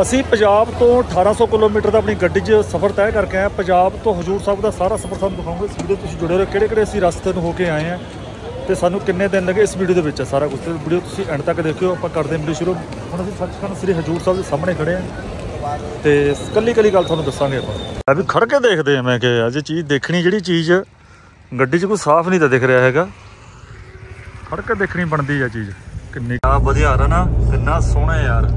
ਅਸੀਂ ਪੰਜਾਬ ਤੋਂ 1800 ਕਿਲੋਮੀਟਰ ਦਾ ਆਪਣੀ ਗੱਡੀ 'ਚ ਸਫ਼ਰ ਤੈਅ ਕਰਕੇ ਆਏ ਪੰਜਾਬ ਤੋਂ ਹਜੂਰ ਸਾਹਿਬ ਦਾ ਸਾਰਾ ਸਫ਼ਰ ਤੁਹਾਨੂੰ ਦਿਖਾਉਂਗੇ। ਇਸ ਵੀਡੀਓ ਤੁਸੀਂ ਜੁੜੇ ਰਹੋ। ਕਿਹੜੇ ਕਿਹੜੇ ਅਸੀਂ ਰਸਤੇ ਨੂੰ ਹੋ ਕੇ ਆਏ ਆ ਤੇ ਸਾਨੂੰ ਕਿੰਨੇ ਦਿਨ ਲੱਗੇ ਇਸ ਵੀਡੀਓ ਦੇ ਵਿੱਚ ਹੈ ਸਾਰਾ ਕੁਝ ਤੇ ਵੀਡੀਓ ਤੁਸੀਂ ਐਂਡ ਤੱਕ ਦੇਖਿਓ। ਆਪਾਂ ਕਰਦੇ ਹਾਂ ਵੀਡੀਓ ਸ਼ੁਰੂ। ਹੁਣ ਅਸੀਂ ਸੱਚਖੰਡ ਸ੍ਰੀ ਹਜੂਰ ਸਾਹਿਬ ਦੇ ਸਾਹਮਣੇ ਖੜੇ ਆ ਤੇ ਕੱਲੀ ਕੱਲੀ ਗੱਲ ਤੁਹਾਨੂੰ ਦੱਸਾਂਗੇ ਆਪਾਂ। ਆ ਵੀ ਖੜ ਕੇ ਦੇਖਦੇ ਆ ਮੈਂ ਕਿ ਅੱਜ ਚੀਜ਼ ਦੇਖਣੀ ਜਿਹੜੀ ਚੀਜ਼ ਗੱਡੀ 'ਚ ਕੋਈ ਸਾਫ਼ ਨਹੀਂ ਤਾਂ ਦਿਖ ਰਿਹਾ ਹੈਗਾ। ਖੜ ਕੇ ਦੇਖਣੀ ਬਣਦੀ ਆ ਚੀਜ਼। ਕਿੰਨੀ ਆ ਵਧੀਆ ਆ ਰਿਹਾ ਨਾ ਕਿੰਨਾ ਸੋਹਣਾ ਯਾਰ।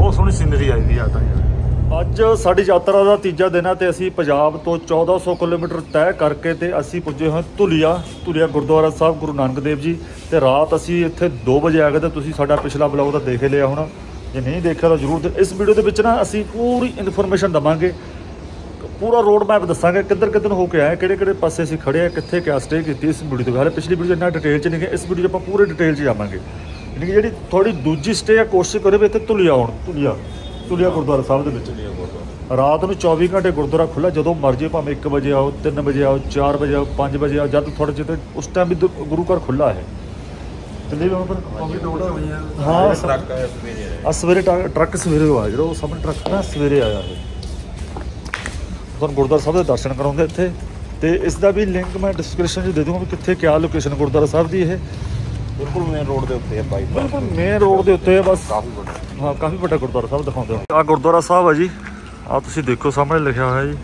ਬਹੁਤ ਸੋਹਣੀ ਸੀਨਰੀ ਆਈ ਵੀ ਆ ਯਾਰ। ਅੱਜ ਸਾਡੀ ਯਾਤਰਾ ਦਾ ਤੀਜਾ ਦਿਨ ਹੈ ਤੇ ਅਸੀਂ ਪੰਜਾਬ ਤੋਂ 1400 ਕਿਲੋਮੀਟਰ ਤੈਅ ਕਰਕੇ ਤੇ ਅਸੀਂ ਪੁੱਜੇ ਹੋਏ ਧੁਲੀਆ ਧੁਲੀਆ ਗੁਰਦੁਆਰਾ ਸਾਹਿਬ ਗੁਰੂ ਨਾਨਕ ਦੇਵ ਜੀ ਤੇ ਰਾਤ ਅਸੀਂ ਇੱਥੇ 2 ਵਜੇ ਆ ਗਏ ਤੇ ਤੁਸੀਂ ਸਾਡਾ ਪਿਛਲਾ ਬਲੌਗ ਤਾਂ ਦੇਖ ਲਿਆ ਹੋਣਾ। ਜੇ ਨਹੀਂ ਦੇਖਿਆ ਤਾਂ ਜਰੂਰ ਦੇ- ਇਸ ਵੀਡੀਓ ਦੇ ਵਿੱਚ ਨਾ ਅਸੀਂ ਪੂਰੀ ਇਨਫੋਰਮੇਸ਼ਨ ਦਵਾਂਗੇ। ਪੂਰਾ ਰੋਡ ਮੈਪ ਦੱਸਾਂਗੇ ਕਿੱਧਰ ਕਿੱਧਰ ਹੋ ਕੇ ਆਏ, ਕਿਹੜੇ ਕਿਹੜੇ ਪਾਸੇ ਅਸੀਂ ਖੜੇ ਆ, ਕਿੱਥੇ ਕਿਆ ਸਟੇ ਕੀਤੀ ਇਸ ਵੀਡੀਓ ਤੋਂ। ਹਾਲੇ ਪਿਛਲੀ ਵੀਡੀਓ ਇੰਨਾ ਡਿਟੇਲ 'ਚ ਨਹੀਂ ਗਿਆ, ਇਸ ਵੀਡੀਓ 'ਚ ਆਪਾਂ ਪੂਰੇ ਡਿਟੇਲ 'ਚ ਜਾਵਾਂਗੇ। ਯਾਨੀ ਕਿ ਜਿਹੜੀ ਥੋੜੀ ਦੂਜੀ ਸਟੇ ਆ ਕੋਸ਼ਿਸ਼ ਕਰੇ ਵੀ ਇੱਥੇ ਧੁਲੀਆ ਆਉਣ ਧੁਲੀਆ ਧੁਲੀਆ ਗੁਰਦੁਆਰਾ ਸਾਹਿਬ ਦੇ ਵਿੱਚ। ਰਾਤ ਨੂੰ 24 ਘੰਟੇ ਗੁਰਦੁਆਰਾ ਖੁੱਲਾ ਜਦੋਂ ਮਰਜ਼ੀ ਭਾਵੇਂ 1 ਵਜੇ ਆਓ 3 ਵਜੇ ਆਓ 4 ਵਜੇ ਆਓ 5 ਵਜੇ ਆਓ ਜਦ ਥੋੜੇ ਜਿਹੇ ਉਸ ਟਾਈਮ ਵੀ ਗੁਰੂ ਘਰ ਖੁੱਲਾ ਹੈ। ਚੱਲੇ ਵੀ ਹੁਣ ਪਰ ਕਾਫੀ ਲੋੜ ਹਾਂ ਟਰੱਕ ਆਇਆ ਸਵੇਰੇ। ਆ ਸਵੇਰੇ ਟਰੱਕ ਸਵੇਰੇ ਆਇਆ ਜਿਹੜਾ ਉਹ ਸਾਹਮਣੇ ਟਰੱਕ ਨਾ ਸਵੇਰੇ ਆਇਆ ਇਹ। ਤੁਹਾਨੂੰ ਗੁਰਦੁਆਰਾ ਸਾਹਿਬ ਦੇ ਦਰਸ਼ਨ ਕਰਾਉਂਦੇ ਇੱਥੇ। ਤੇ ਇਸ ਦਾ ਵੀ ਲਿੰਕ ਮੈਂ ਡਿਸਕ੍ਰਿਪਸ਼ਨ 'ਚ ਦੇ ਦੂੰਗਾ ਵੀ ਕਿੱਥੇ ਕਿਆ ਲੋਕੇਸ਼ਨ ਗੁਰਦੁਆਰਾ ਸਾਹਿਬ ਦੀ ਇਹ। ਬਿਲਕੁਲ ਮੇਨ ਰੋਡ ਦੇ ਉੱਤੇ ਹੈ ਬਾਈਪਾਸ ਬਿਲਕੁਲ ਮੇਨ ਰੋਡ ਦੇ ਉੱਤੇ ਹੈ ਬਸ। ਕਾਫੀ ਵੱਡਾ। ਹਾਂ ਕਾਫੀ ਵੱਡਾ ਗੁਰਦੁਆਰਾ ਸਾਹਿਬ ਦਿਖਾਉਂਦੇ ਹੋ। ਆ ਗੁਰਦੁਆਰਾ ਸਾਹਿਬ ਹੈ ਜੀ। ਆ ਤੁਸੀਂ ਦੇਖੋ ਸਾਹਮਣੇ ਲਿਖਿਆ ਹੋਇਆ ਜੀ।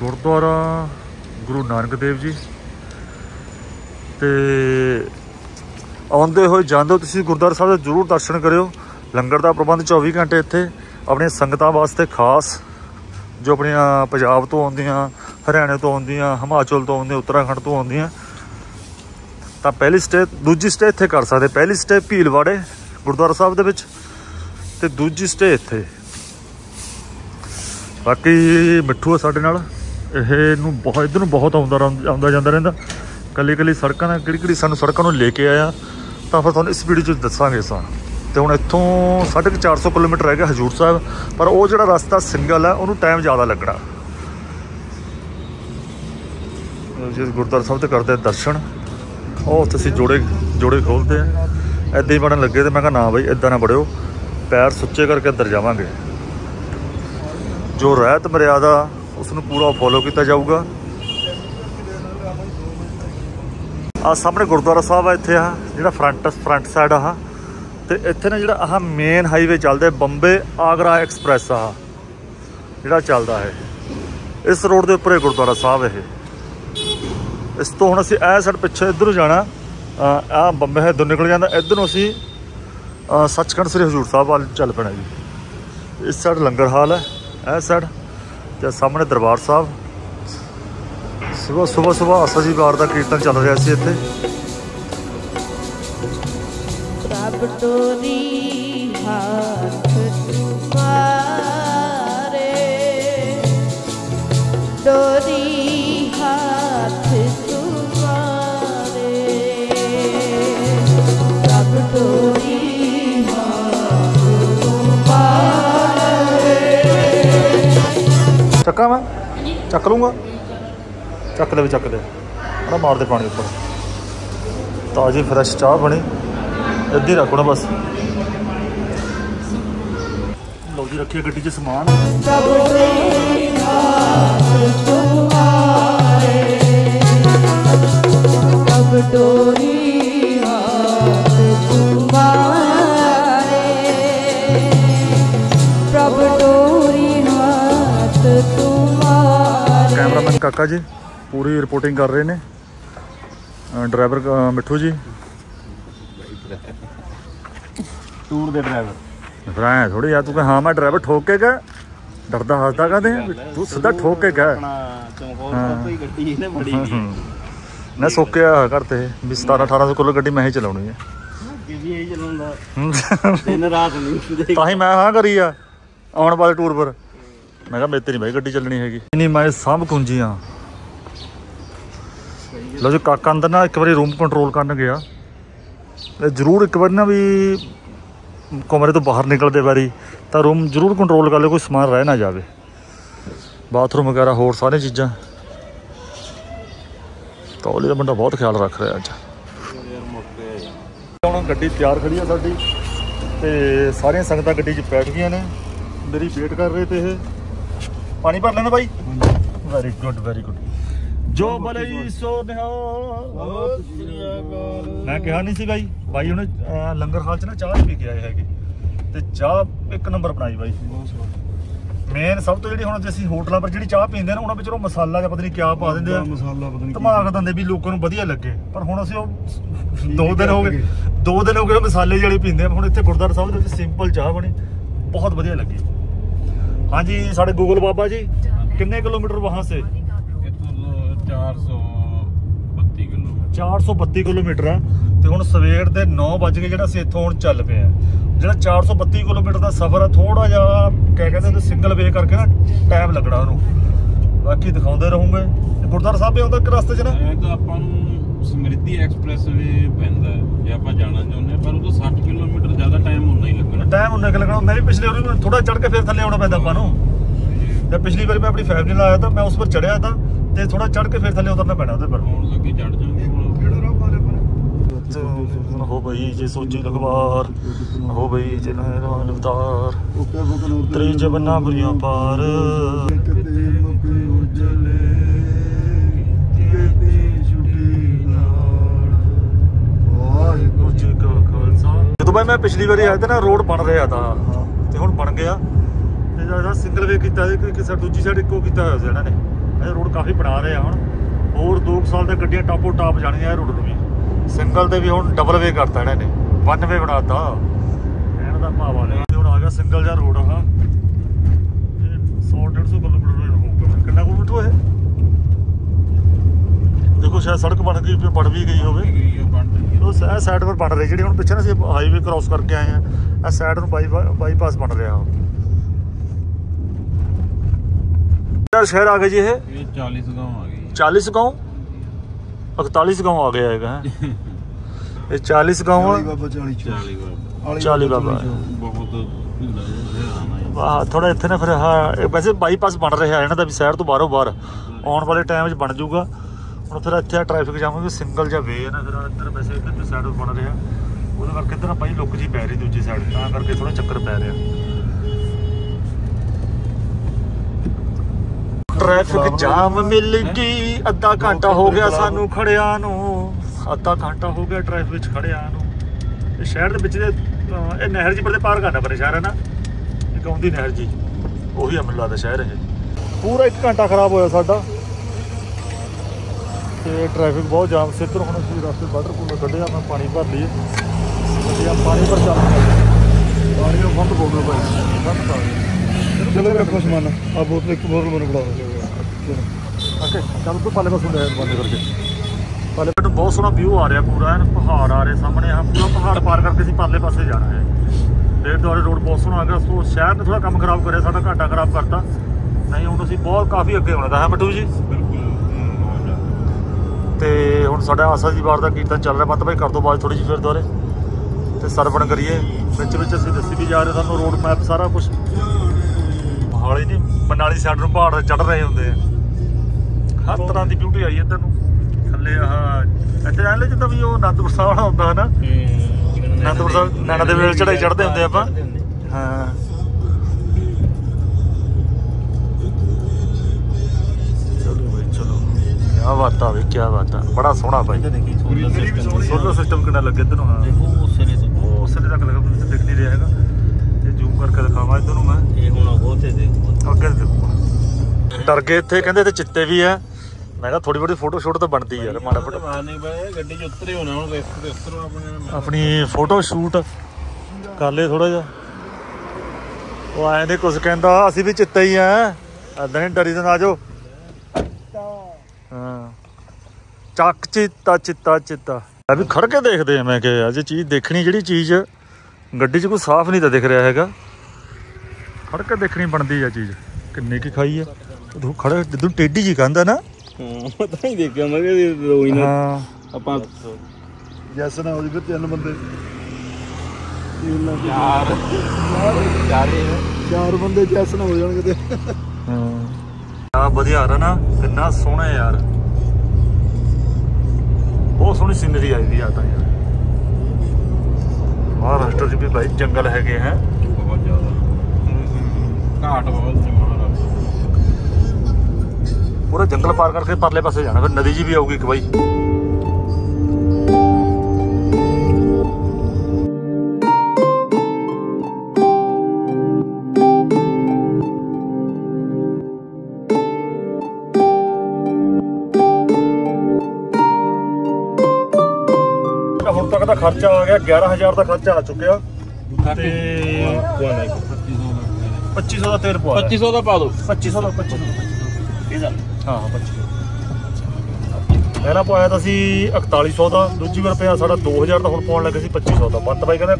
ਗੁਰਦੁਆਰਾ ਗੁਰੂ ਨਾਨਕ ਦੇਵ ਜੀ। ਤੇ ਆਉਂਦੇ ਹੋਏ ਜਾਂਦੇ ਹੋ ਤੁਸੀਂ ਗੁਰਦੁਆਰਾ ਸਾਹਿਬ ਦੇ ਜ਼ਰੂਰ ਦਰਸ਼ਨ ਕਰਿਓ। ਲੰਗਰ ਦਾ ਪ੍ਰਬੰਧ 24 ਘੰਟੇ ਇੱਥੇ। ਆਪਣੀਆਂ ਸੰਗਤਾਂ ਵਾਸਤੇ ਖਾਸ ਜੋ ਆਪਣੀਆਂ ਪੰਜਾਬ ਤੋਂ ਆਉਂਦੀਆਂ ਹਰਿਆਣੇ ਤੋਂ ਆਉਂਦੀਆਂ ਹਿਮਾਚਲ ਤੋਂ ਆਉਂਦੀਆਂ ਉੱਤਰਾਖੰਡ ਤੋਂ ਆਉਂਦੀਆਂ। ਤਾਂ ਪਹਿਲੀ ਸਟੇ ਦੂਜੀ ਸਟੇ ਇੱਥੇ ਕਰ ਸਕਦੇ। ਪਹਿਲੀ ਸਟੇ ਭੀਲਵਾੜੇ, ਗੁਰਦੁਆਰਾ ਸਾਹਿਬ ਦੇ ਵਿੱਚ ਤੇ ਦੂਜੀ ਸਟੇ ਇੱਥੇ। ਬਾਕੀ ਮਿੱਠੂ ਆ ਸਾਡੇ ਨਾਲ। ਇਹ ਨੂੰ ਬਹੁਤ ਇਧਰ ਨੂੰ ਬਹੁਤ ਆਉਂਦਾ ਰਹਿੰਦਾ- ਆਉਂਦਾ ਜਾਂਦਾ ਰਹਿੰਦਾ। ਕੱਲੀ ਕੱਲੀ ਸੜਕਾਂ ਨਾਲ ਕਿਹੜੀ ਕਿਹੜੀ ਸਾਨੂੰ ਸੜਕਾਂ ਨੂੰ ਲੈ ਕੇ ਆਇਆ। ਤਾਂ ਫਿਰ ਤੁਹਾਨੂੰ ਇਸ ਵੀਡੀਓ 'ਚ ਦੱਸਾਂਗੇ ਸਾਂ ਤੇ ਹੁਣ ਇੱਥੋਂ 450 ਕਿਲੋਮੀਟਰ ਰਹਿ ਗਿਆ ਹਜੂਰ ਸਾਹਿਬ। ਪਰ ਉਹ ਜਿਹੜਾ ਰਸਤਾ ਸਿੰਗਲ ਹੈ ਉਹਨੂੰ ਟਾਈਮ ਜ਼ਿਆਦਾ ਲੱਗਣਾ। ਜਿਸ ਗੁਰਦੁਆਰਾ ਸਾਹਿਬ ਤੇ ਕਰਦੇ ਦਰਸ਼ਨ। ਉਹ ਉੱਥੇ ਅਸੀਂ ਜੋੜੇ ਜੋੜੇ ਖੋਲਦੇ ਆ। ਐਦਾਂ ਹੀ ਬਣਨ ਲੱਗੇ ਤੇ ਮੈਂ ਕਿਹਾ ਨਾ ਬਈ ਐਦਾਂ ਨਾ ਬੜਿਓ। ਪੈਰ ਸੁੱਚੇ ਕਰਕੇ ਅੰਦਰ ਜਾਵਾਂਗੇ। ਜੋ ਰਹਿਤ ਮਰਿਆਦਾ ਉਸ ਨੂੰ ਪੂਰਾ ਫੋਲੋ ਕੀਤਾ ਜਾਊਗਾ। ਆ ਸਾਹਮਣੇ ਗੁਰਦੁਆਰਾ ਸਾਹਿਬ ਆ ਇੱਥੇ ਆ ਜਿਹੜਾ ਫਰੰਟ ਫਰੰਟ ਸਾਈਡ ਆ ਤੇ ਇੱਥੇ ਨਾ ਜਿਹੜਾ ਆਹ ਮੇਨ ਹਾਈਵੇ ਚੱਲਦਾ ਬੰਬੇ ਆਗਰਾ ਐਕਸਪ੍ਰੈਸ ਆ ਜਿਹੜਾ ਚੱਲਦਾ ਹੈ। ਇਸ ਰੋਡ ਦੇ ਉੱਪਰ ਇਹ ਗੁਰਦੁਆਰਾ ਸਾਹਿਬ ਇਹ। ਇਸ ਤੋਂ ਹੁਣ ਅਸੀਂ ਇਹ ਸਾਈਡ ਪਿੱਛੇ ਇੱਧਰ ਨੂੰ ਜਾਣਾ ਆ ਬੰਬੇ ਹੈ ਇੱਧਰ ਨਿਕਲ ਜਾਂਦਾ। ਇੱਧਰ ਨੂੰ ਅਸੀਂ ਸੱਚਖੰਡ ਸ੍ਰੀ ਹਜੂਰ ਸਾਹਿਬ ਵੱਲ ਚੱਲ ਪੈਣਾ ਜੀ। ਇਸ ਸਾਈਡ ਲੰਗਰ ਹਾਲ ਹੈ, ਇਹ ਸਾਈਡ ਤੇ ਸਾਹਮਣੇ ਦਰਬਾਰ ਸਾਹਿਬ। ਸਵੇਰ ਸਵੇਰ ਸਵੇਰ ਆਸਾ ਜੀ ਵਾਰ ਦਾ ਕੀਰਤਨ ਚੱਲ ਰਿਹਾ ਸੀ ਇੱਥੇ। ਰੱਬ ਟੋਰੀ ਹੱਥ ਚੱਕਾਂ ਮੈਂ? ਚੱਕ ਲੂੰਗਾ ਚੱਕ ਲੈ ਵੀ ਚੱਕ ਲੈ। ਆਹ ਮਾਰ ਦੇ ਪਾਣੀ ਉੱਪਰ। ਤਾਜ਼ੀ ਫਰੈਸ਼ ਚਾਹ ਬਣੀ। ਇੱਦਾਂ ਹੀ ਰੱਖੋ ਬਸ। ਲਓ ਜੀ ਰੱਖਿਆ ਗੱਡੀ 'ਚ ਸਮਾਨ। ਰੱਬ ਟੋਰੀ ਤੁਮਾਰੇ ਰੱਬ ਟੋਰੀ ਕਾਕਾ ਜੀ ਪੂਰੀ ਰਿਪੋਰਟਿੰਗ ਕਰ ਰਹੇ ਨੇ। ਡਰਾਈਵਰ ਮਿੱਠੂ ਜੀ। ਟੂਰ ਦੇ ਡਰਾਈਵਰ ਫਿਰ ਥੋੜੀ ਯਾਰ ਤੂੰ ਕਹ ਹਾਂ ਮੈਂ ਡਰਾਈਵਰ ਠੋਕ ਕੇ ਗਿਆ। ਡਰਦਾ ਹੱਸਦਾ ਕਾਦੇ ਤੂੰ ਸਿੱਧਾ ਠੋਕ ਕੇ ਗਿਆ। ਨਾ ਸੋਕਿਆ ਘਰ ਤੇ ਵੀ 17 1800 ਕਿਲੋ ਗੱਡੀ ਮੈਂ ਹੀ ਚਲਾਉਣੀ ਹੈ ਵੀ ਇਹ ਚਲਾਉਂਦਾ ਦਿਨ ਰਾਤ ਨਹੀਂ। ਤਾਂ ਹੀ ਮੈਂ ਹਾਂ ਕਰੀ ਆ ਆਉਣ ਵਾਲੇ ਟੂਰ ਪਰ। ਮੈਂ ਕਿਹਾ ਮੇਰੇ ਤੇ ਨਹੀਂ ਬਾਈ ਗੱਡੀ ਚੱਲਣੀ ਹੈਗੀ। ਨਹੀਂ ਮੈਂ ਸਭ ਕੁੰਜੀਆਂ ਲੋ ਜੀ, ਕਾਕਾ ਅੰਦਰ ਨਾ ਇੱਕ ਵਾਰੀ ਰੂਮ ਕੰਟਰੋਲ ਕਰਨ ਗਿਆ। ਤੇ ਜ਼ਰੂਰ ਇੱਕ ਵਾਰੀ ਨਾ ਵੀ ਕਮਰੇ ਤੋਂ ਬਾਹਰ ਨਿਕਲਦੇ ਵਾਰੀ, ਤਾਂ ਰੂਮ ਜ਼ਰੂਰ ਕੰਟਰੋਲ ਕਰ ਲਿਓ, ਕੋਈ ਸਮਾਨ ਰਹਿ ਨਾ ਜਾਵੇ। ਬਾਥਰੂਮ ਵਗੈਰਾ ਹੋਰ ਸਾਰੀਆਂ ਚੀਜ਼ਾਂ। ਤੌਲੀ ਦਾ ਬੰਦਾ ਬਹੁਤ ਖਿਆਲ ਰੱਖ ਰਿਹਾ ਅੱਜ। ਹੁਣ ਗੱਡੀ ਤਿਆਰ ਖੜੀ ਆ ਸਾਡੀ, ਤੇ ਸਾਰੀਆਂ ਸੰਗਤਾਂ ਗੱਡੀ 'ਚ ਬੈਠ ਗਈਆਂ ਨੇ। ਮੇਰੀ ਵੇਟ ਕਰ ਰਹੇ ਤੇ ਇਹ। ਪਾਣੀ ਭਰ ਲੈਣਾ ਬਾਈ? ਵੈਰੀ ਗੁੱਡ ਵੈਰੀ ਗੁੱਡ ਜੋ ਬਲੇ ਸੋ ਨਿਹਾਲ। ਮੈਂ ਕਿਹਾ ਨਹੀਂ ਸੀ ਬਾਈ। ਬਾਈ ਹੁਣ ਅਹ, ਲੰਗਰ ਹਾਲ 'ਚ ਨਾ ਚਾਹ ਪੀ ਕੇ ਆਏ ਹੈਗੇ। ਤੇ ਚਾਹ ਇੱਕ ਨੰਬਰ ਬਣਾਈ ਬਾਈ। ਮੇਨ ਸਭ ਤੋਂ ਜਿਹੜੀ ਹੁਣ ਜੇ ਅਸੀਂ ਹੋਟਲਾਂ ਪਰ ਜਿਹੜੀ ਚਾਹ ਪੀਂਦੇ ਨੇ ਉਹਨਾਂ ਵਿੱਚ ਉਹ ਮਸਾਲਾ ਜਾਂ ਪਤਾ ਨਹੀਂ ਕਿਆ ਪਾ ਦਿੰਦੇ ਆ। ਮਸਾਲਾ ਪਤਾ ਨਹੀਂ ਦਿਮਾਗ ਦਿੰਦੇ ਵੀ ਲੋਕਾਂ ਨੂੰ ਵਧੀਆ ਲੱਗੇ। ਪਰ ਹੁਣ ਅਸੀਂ ਉਹ ਦੋ ਦਿਨ ਹੋ ਗਏ ਦੋ ਦਿਨ ਹੋ ਗਏ ਉਹ ਮਸਾਲੇ ਜਿਹੜੇ ਪੀਂਦੇ ਆ। ਹੁਣ ਇੱਥੇ ਗੁਰਦੁਆਰਾ ਸਾਹਿਬ ਦੇ ਵਿੱਚ ਸਿੰਪਲ ਚਾਹ ਬਣੀ। ਬਹੁਤ ਵਧੀਆ ਲੱਗੀ। ਹਾਂਜੀ ਸਾਡੇ ਗੂਗਲ ਬਾਬਾ ਜੀ ਕਿੰਨੇ ਕਿਲੋਮੀਟਰ ਵਹਾਂ ਸੇ? ਇੱਥੋਂ 432 ਕਿਲੋਮੀਟਰ 432 ਕਿਲੋਮੀਟਰ ਆ ਤੇ ਹੁਣ ਸਵੇਰ ਦੇ 9 ਵਜ ਗਏ ਜਿਹੜਾ ਅਸੀਂ ਇੱਥੋਂ ਹੁਣ ਚੱਲ ਪਏ ਆ ਜਿਹੜਾ 432 ਕਿਲੋਮੀਟਰ ਦਾ ਸਫ਼ਰ ਆ ਥੋੜਾ ਜਿਹਾ ਕਹਿ ਕਹਿੰਦੇ ਨੇ ਸਿੰਗਲ ਵੇ ਕਰਕੇ ਨਾ ਟਾਈਮ ਲੱਗਣਾ ਉਹਨੂੰ। ਬਾਕੀ ਦਿਖਾਉਂਦੇ ਰਹੂੰਗੇ। ਤੇ ਗੁਰਦੁਆਰਾ ਸਾਹਿਬ ਵੀ ਆਉਂਦਾ ਇੱਕ ਰਸਤੇ 'ਚ ਨਾ? ਇਹ ਤਾਂ ਆਪਾਂ ਨੂੰ ਸਮਰਿੱਧੀ ਐਕਸਪ੍ਰੈਸ ਵੇ ਪੈਂਦਾ ਹੈ, ਜੇ ਆਪਾਂ ਜਾਣਾ ਚਾਹੁੰਦੇ ਹਾਂ, ਪਰ ਉਹ ਤੋਂ 60 ਕਿਲੋਮੀਟਰ ਜ਼ਿਆਦਾ ਟਾਈਮ ਉਨਾ ਹੀ ਲੱਗਣਾ। ਟਾਈਮ ਉਹਨੇ ਕਿ ਲੱਗਣਾ ਮੈਂ ਵੀ ਪਿਛਲੇ ਵਾਰੀ ਥੋੜਾ ਚੜ ਕੇ ਫਿਰ ਥੱਲੇ ਆਉਣਾ ਪੈਂਦਾ ਆਪਾਂ ਨੂੰ। ਤੇ ਪਿਛਲੀ ਵਾਰੀ ਮੈਂ ਆਪਣੀ ਫੈਮਿਲੀ ਨਾਲ ਆਇਆ ਤਾਂ ਮੈਂ ਉਸ ਪਰ ਚੜਿਆ ਤਾਂ ਤੇ ਥੋੜਾ ਚੜ ਕੇ ਫਿਰ ਥੱਲੇ ਉਤਰਨਾ ਪੈਣਾ ਉਹਦੇ ਪਰ। ਹੁਣ ਲੱਗੇ ਚੜ ਜਾਂਗੇ ਹੁਣ। ਹੋ ਬਈ ਜੇ ਸੋਚੇ ਲਗਵਾਰ ਹੋ ਬਈ ਜੇ ਨਹਿਰਾਂ ਲਵਤਾਰ ਤਰੀ ਜਬਨਾ ਬੁਰੀਆਂ ਪਾਰ। ਵਾਹਿਗੁਰੂ ਜੀ ਕਾ ਖਾਲਸਾ। ਜਦੋਂ ਬਾਈ ਮੈਂ ਪਿਛਲੀ ਵਾਰੀ ਆਇਆ ਤਾਂ ਨਾ ਰੋਡ ਬਣ ਰਿਹਾ ਤਾਂ ਤੇ ਹੁਣ ਬਣ ਗਿਆ। ਤੇ ਜਿਹੜਾ ਸਿੰਗਲ ਵੇ ਕੀਤਾ ਸੀ ਕਿ ਕਿਸੇ ਦੂਜੀ ਸਾਈਡ ਇੱਕੋ ਕੀਤਾ ਹੋਇਆ ਸੀ ਇਹਨਾਂ ਨੇ। ਇਹ ਰੋਡ ਕਾਫੀ ਬਣਾ ਰਹੇ ਆ ਹੁਣ। ਹੋਰ 2 ਸਾਲ ਤੱਕ ਗੱਡੀਆਂ ਟਾਪੋ ਟਾਪ ਜਾਣੀਆਂ ਇਹ ਰੋਡ ਨੂੰ ਵੀ। ਸਿੰਗਲ ਤੇ ਵੀ ਹੁਣ ਡਬਲ ਵੇ ਕਰਤਾ ਇਹਨਾਂ ਨੇ। ਵਨ ਵੇ ਬਣਾਤਾ। ਕਹਿਣ ਦਾ ਭਾਵ ਆ ਲਿਆ ਹੁਣ ਆ ਗਿਆ ਸਿੰਗਲ ਜਿਹਾ ਰੋਡ ਆ 100 150 ਕਿਲੋਮੀਟਰ ਹੋਊਗਾ ਕਿੰਨਾ ਕਿਲੋਮੀਟਰ ਹੋਏ ਦੇਖੋ ਸ਼ਾਇਦ ਸੜਕ ਬਣ ਗਈ ਬਣ ਵੀ ਗਈ ਹੋਵੇ। ਉਹ ਇਹ ਸਾਈਡ ਪਰ ਬਣ ਰਹੀ ਜਿਹੜੀ ਹੁਣ ਪਿੱਛੇ ਨਾ ਅਸੀਂ ਹਾਈਵੇ ਕ੍ਰਾਸ ਕਰਕੇ ਆਏ ਆ ਇਹ ਸਾਈਡ ਨੂੰ ਬਾਈ ਬਾਈਪਾਸ ਬਣ ਰਿਹਾ ਕਿਹੜਾ ਸ਼ਹਿਰ ਆ ਗਿਆ ਜੀ ਇਹ? ਇਹ 40 ਗਾਉਂ ਆ ਗਈ। 40 ਗਾਉਂ 41 ਗਾਉਂ ਆ ਗਿਆ ਹੈਗਾ। ਇਹ 40 ਗਾਉਂ ਆ। ਬਾਬਾ 40 40 ਬਾਬਾ। 40 ਬਾਬਾ ਬਹੁਤ ਵਾਹ ਥੋੜਾ ਇੱਥੇ ਨਾ ਫਿਰ ਹਾਂ ਵੈਸੇ ਬਾਈਪਾਸ ਬਣ ਰਿਹਾ ਇਹਨਾਂ ਦਾ ਵੀ ਸ਼ਹਿਰ ਤੋਂ ਬਾਹਰੋਂ ਬਾਹਰ। ਆਉਣ ਵਾਲੇ ਟਾਈਮ 'ਚ ਬਣ ਜਾਊਗਾ। ਹੁਣ ਫਿਰ ਇੱਥੇ ਟ੍ਰੈਫਿਕ ਜਾਮ ਵੀ ਸਿੰਗਲ ਜਿਹਾ ਵੇ ਹੈ ਨਾ ਫਿਰ ਇੱਧਰ ਵੈਸੇ ਇੱਧਰ ਦੀ ਸਾਈਡ ਬਣ ਰਿਹਾ। ਉਹਦੇ ਕਰਕੇ ਇੱਧਰ ਆਪਾਂ ਹੀ ਲੁੱਕ ਜੀ ਪੈ ਰਹੀ ਦੂਜੀ ਸਾਈਡ ਤਾਂ ਕਰਕੇ ਥੋੜਾ ਚੱਕਰ ਪੈ ਰਿਹਾ। ਟ੍ਰੈਫਿਕ ਜਾਮ ਮਿਲ ਗਈ ਅੱਧਾ ਘੰਟਾ ਹੋ ਗਿਆ ਸਾਨੂੰ ਖੜਿਆਂ ਨੂੰ ਅੱਧਾ ਘੰਟਾ ਹੋ ਗਿਆ ਟ੍ਰੈਫਿਕ ਵਿੱਚ ਖੜਿਆਂ ਨੂੰ। ਇਹ ਸ਼ਹਿਰ ਦੇ ਵਿੱਚ ਦੇ ਇਹ ਨਹਿਰ ਜੀ ਪਰਦੇ ਪਾਰ ਕਰਨਾ ਪਰੇ ਸ਼ਹਿਰ ਹੈ ਨਾ। ਇੱਕ ਆਉਂਦੀ ਨਹਿਰ ਜੀ ਉਹੀ ਆ ਮੈਨੂੰ ਲੱਗਦਾ ਸ਼ਹਿਰ ਇਹ। ਪੂਰਾ 1 ਘੰਟਾ ਖਰਾਬ ਹੋਇਆ ਸਾਡਾ। ਤੇ ਟ੍ਰੈਫਿਕ ਬਹੁਤ ਜਾਮ ਸੀ। ਇੱਧਰ ਹੁਣ ਅਸੀਂ ਰਸਤੇ ਵਾਟਰ ਕੂਲਰ ਕੱਢਿਆ ਮੈਂ ਪਾਣੀ ਭਰ ਲਈਏ। ਗੱਡੀਆਂ ਪਾਣੀ ਭਰ ਚੱਲ ਪਾਣੀ ਨੂੰ ਬੰਦ ਬੋਲਣਾ ਭਾਈ ਬੰਦ ਕਰ ਚਲੋ ਰੱਖੋ ਸਮਾਨ ਆ ਬੋਤਲ ਇੱਕ ਬੋਤਲ ਮੈਨੂੰ ਫੜਾ ਓਕੇ ਚੱਲ ਤੂੰ ਪਾਲੇ ਪਾਸੋਂ ਲੈ ਬੰਦ ਕਰਕੇ। ਪਾਲੇ ਤੋਂ ਬਹੁਤ ਸੋਹਣਾ ਵਿਊ ਆ ਰਿਹਾ ਪੂਰਾ ਐਨ ਪਹਾੜ ਆ ਰਹੇ ਸਾਹਮਣੇ। ਆ ਪੂਰਾ ਪਹਾੜ ਪਾਰ ਕਰਕੇ ਅਸੀਂ ਪਾਲੇ ਪਾਸੇ ਜਾਣਾ ਹੈ। ਡੇਢ ਦੁਆਰੇ ਰੋਡ ਬਹੁਤ ਸੋਹਣਾ ਆ ਗਿਆ। ਸੋ ਸ਼ਹਿਰ ਨੇ ਥੋੜਾ ਕੰਮ ਖਰਾਬ ਕਰਿਆ ਸਾਡਾ ਘਾਟਾ ਖਰਾਬ ਕਰਤਾ। ਨਹੀਂ ਹੁਣ ਅਸੀਂ ਬਹੁਤ ਕਾਫੀ ਅੱਗੇ ਹੋਣਾ। ਦਾ ਹੈ ਮਟੂ ਜੀ ਤੇ ਹੁਣ ਸਾਡਾ ਆਸਾ ਜੀ ਵਾਰ ਦਾ ਕੀਰਤਨ ਚੱਲ ਰਿਹਾ। ਮਤ ਭਾਈ ਕਰ ਦੋ ਬਾਅਦ ਥੋੜੀ ਜਿਹੀ ਫਿਰ ਦੁਆਰੇ ਤੇ ਸਰਵਣ ਕਰੀਏ। ਵਿੱਚ ਵਿੱਚ ਅਸੀਂ ਦੱਸੀ ਵੀ ਜਾ ਰਹੇ ਸਾਨੂੰ ਰੋਡ ਮੈਪ ਸਾਰਾ ਕੁਝ ਮੋਹਾਲੀ ਨਹੀਂ ਮਨਾਲੀ ਸਾਈਡ ਨੂੰ ਪਹਾੜ ਚੜ ਰਹੇ ਹੁੰਦੇ ਆ। ਹਰ ਤਰ੍ਹਾਂ ਦੀ ਬਿਊਟੀ ਆਈ ਇੱਧਰ ਨੂੰ। ਥੱਲੇ ਆਹ ਇੱਥੇ ਐਂ ਲੈ ਜਿੱਦਾਂ ਵੀ ਉਹ ਅਨੰਦਪੁਰ ਸਾਹਿਬ ਵਾਲਾ ਹੁੰਦਾ ਹੈ। ਨਾ ਅਨੰਦਪੁਰ ਸਾਹਿਬ ਨੈਣਾ ਦੇ ਵੇਲ ਚੜਾਈ ਚੜਦੇ ਹੁੰਦੇ ਆਪਾਂ। ਹਾਂ। ਕੀ ਬਾਤ ਆ ਵੇ ਕੀ ਬਾਤ ਆ ਬੜਾ ਸੋਹਣਾ ਭਾਈ ਸੋਲਰ ਸਿਸਟਮ ਕਿੰਨਾ ਲੱਗੇ ਇੱਧਰ ਨੂੰ ਹਾਂ ਉਹ ਸਿਰੇ ਤੋਂ ਉਹ ਉਸੇ ਤੱਕ ਲੱਗਾ ਵੀ ਦਿਖ ਨਹੀਂ ਰਿਹਾ ਹੈਗਾ। ਤੇ ਜ਼ੂਮ ਕਰਕੇ ਦਿਖਾਵਾਂ ਇੱਧਰ ਨੂੰ ਮੈਂ। ਇਹ ਹੁਣ ਉਹ ਤੇ ਦੇ ਅੱਗੇ ਦੇਖੋ ਡਰ ਗਏ ਇੱਥੇ ਕਹਿੰਦੇ ਤੇ ਚਿੱਤੇ ਵੀ ਆ। ਮੈਂ ਕਿਹਾ ਥੋੜੀ ਬੜੀ ਫੋਟੋ ਸ਼ੂਟ ਤਾਂ ਬਣਦੀ ਯਾਰ ਮਾੜਾ ਮੋਟਾ। ਮਾਰਨੇ ਪਏ ਗੱਡੀ 'ਚ ਉਤਰੇ ਹੋਣਾ ਹੁਣ ਰਿਸਕ ਤੇ ਉਤਰੋ ਆਪਣੇ ਆਪਣੀ ਫੋਟੋ ਸ਼ੂਟ ਕਰ ਲੈ ਥੋੜਾ ਜਿਹਾ। ਉਹ ਆਏ ਨੇ ਕੁਝ ਕਹਿੰਦਾ ਅਸੀਂ ਵੀ ਚਿੱਤੇ ਹੀ ਆ। ਐਦਾਂ ਨਹੀਂ ਡਰੀ ਤਾਂ ਆ ਜਾਓ। ਹਾਂ। ਚੱਕ ਚਿੱਤਾ ਚਿੱਤਾ ਚਿੱਤਾ। ਆ ਵੀ ਖੜ ਕੇ ਦੇਖਦੇ ਆ ਮੈਂ ਕਿਹਾ ਅੱਜ ਚੀਜ਼ ਦੇਖਣੀ ਜਿਹੜੀ ਚੀਜ਼ ਗੱਡੀ 'ਚ ਕੋਈ ਸਾਫ਼ ਨਹੀਂ ਤਾਂ ਦਿਖ ਰਿਹਾ ਹੈਗਾ। ਖੜ ਕੇ ਦੇਖਣੀ ਬਣਦੀ ਆ ਚੀਜ਼। ਕਿੰਨੇ ਕੀ ਖਾਈ ਆ। ਉਹ ਖੜਾ ਜਿੱਦੋਂ ਟੇਢੀ ਜੀ ਕਹਿੰਦਾ ਨਾ। ਹਾਂ ਪਤਾ ਨਹੀਂ ਦੇਖਿਆ ਮੈਂ ਕਿ ਰੋਈ ਨਾ ਹਾਂ। ਆਪਾਂ ਜੈਸ ਨਾ ਹੋ ਜੀ ਫਿਰ ਤਿੰਨ ਬੰਦੇ। ਯਾਰ ਚਾਰੇ। ਚਾਰ ਬੰਦੇ ਜੈਸ ਨਾ ਹੋ ਜਾਣਗੇ ਤੇ ਹਾਂ। ਆ ਰਿਹਾ ਨਾ ਕਿੰਨਾ ਸੋਹਣਾ ਯਾਰ। ਬਹੁਤ ਸੋਹਣੀ ਸੀਨਰੀ ਆਈ ਵੀ ਆ ਤਾਂ ਯਾਰ। ਮਹਾਰਾਸ਼ਟਰ 'ਚ ਵੀ ਭਾਈ ਜੰਗਲ ਹੈਗੇ ਹੈ। ਬਹੁਤ ਜ਼ਿਆਦਾ। ਘਾਟ ਬਹੁਤ ਪੂਰਾ ਜੰਗਲ ਪਾਰ ਕਰਕੇ ਪਰਲੇ ਪਾਸੇ ਜਾਣਾ ਫਿਰ ਨਦੀ ਜੀ ਵੀ ਆਊਗੀ ਇੱਕ ਬਾਈ ਖਰਚਾ ਆ ਗਿਆ 11000 ਦਾ ਖਰਚਾ ਆ ਚੁੱਕਿਆ। ਤੇ 2500 ਦਾ ਤੇਲ ਪਵਾ 2500 ਦਾ ਪਾ ਦੋ। 2500 ਦਾ 2500 ਹਾਂ 2500 ਪਹਿਲਾਂ ਪਾਇਆ ਤਾਂ ਸੀ 4100 ਦਾ ਦੂਜੀ ਵਾਰ ਪਿਆ ਸਾਡਾ 2000 ਦਾ ਹੁਣ ਪਾਉਣ ਲੱਗੇ ਸੀ 2500 ਦਾ। ਬੰਤ ਬਾਈ ਕਹਿੰਦਾ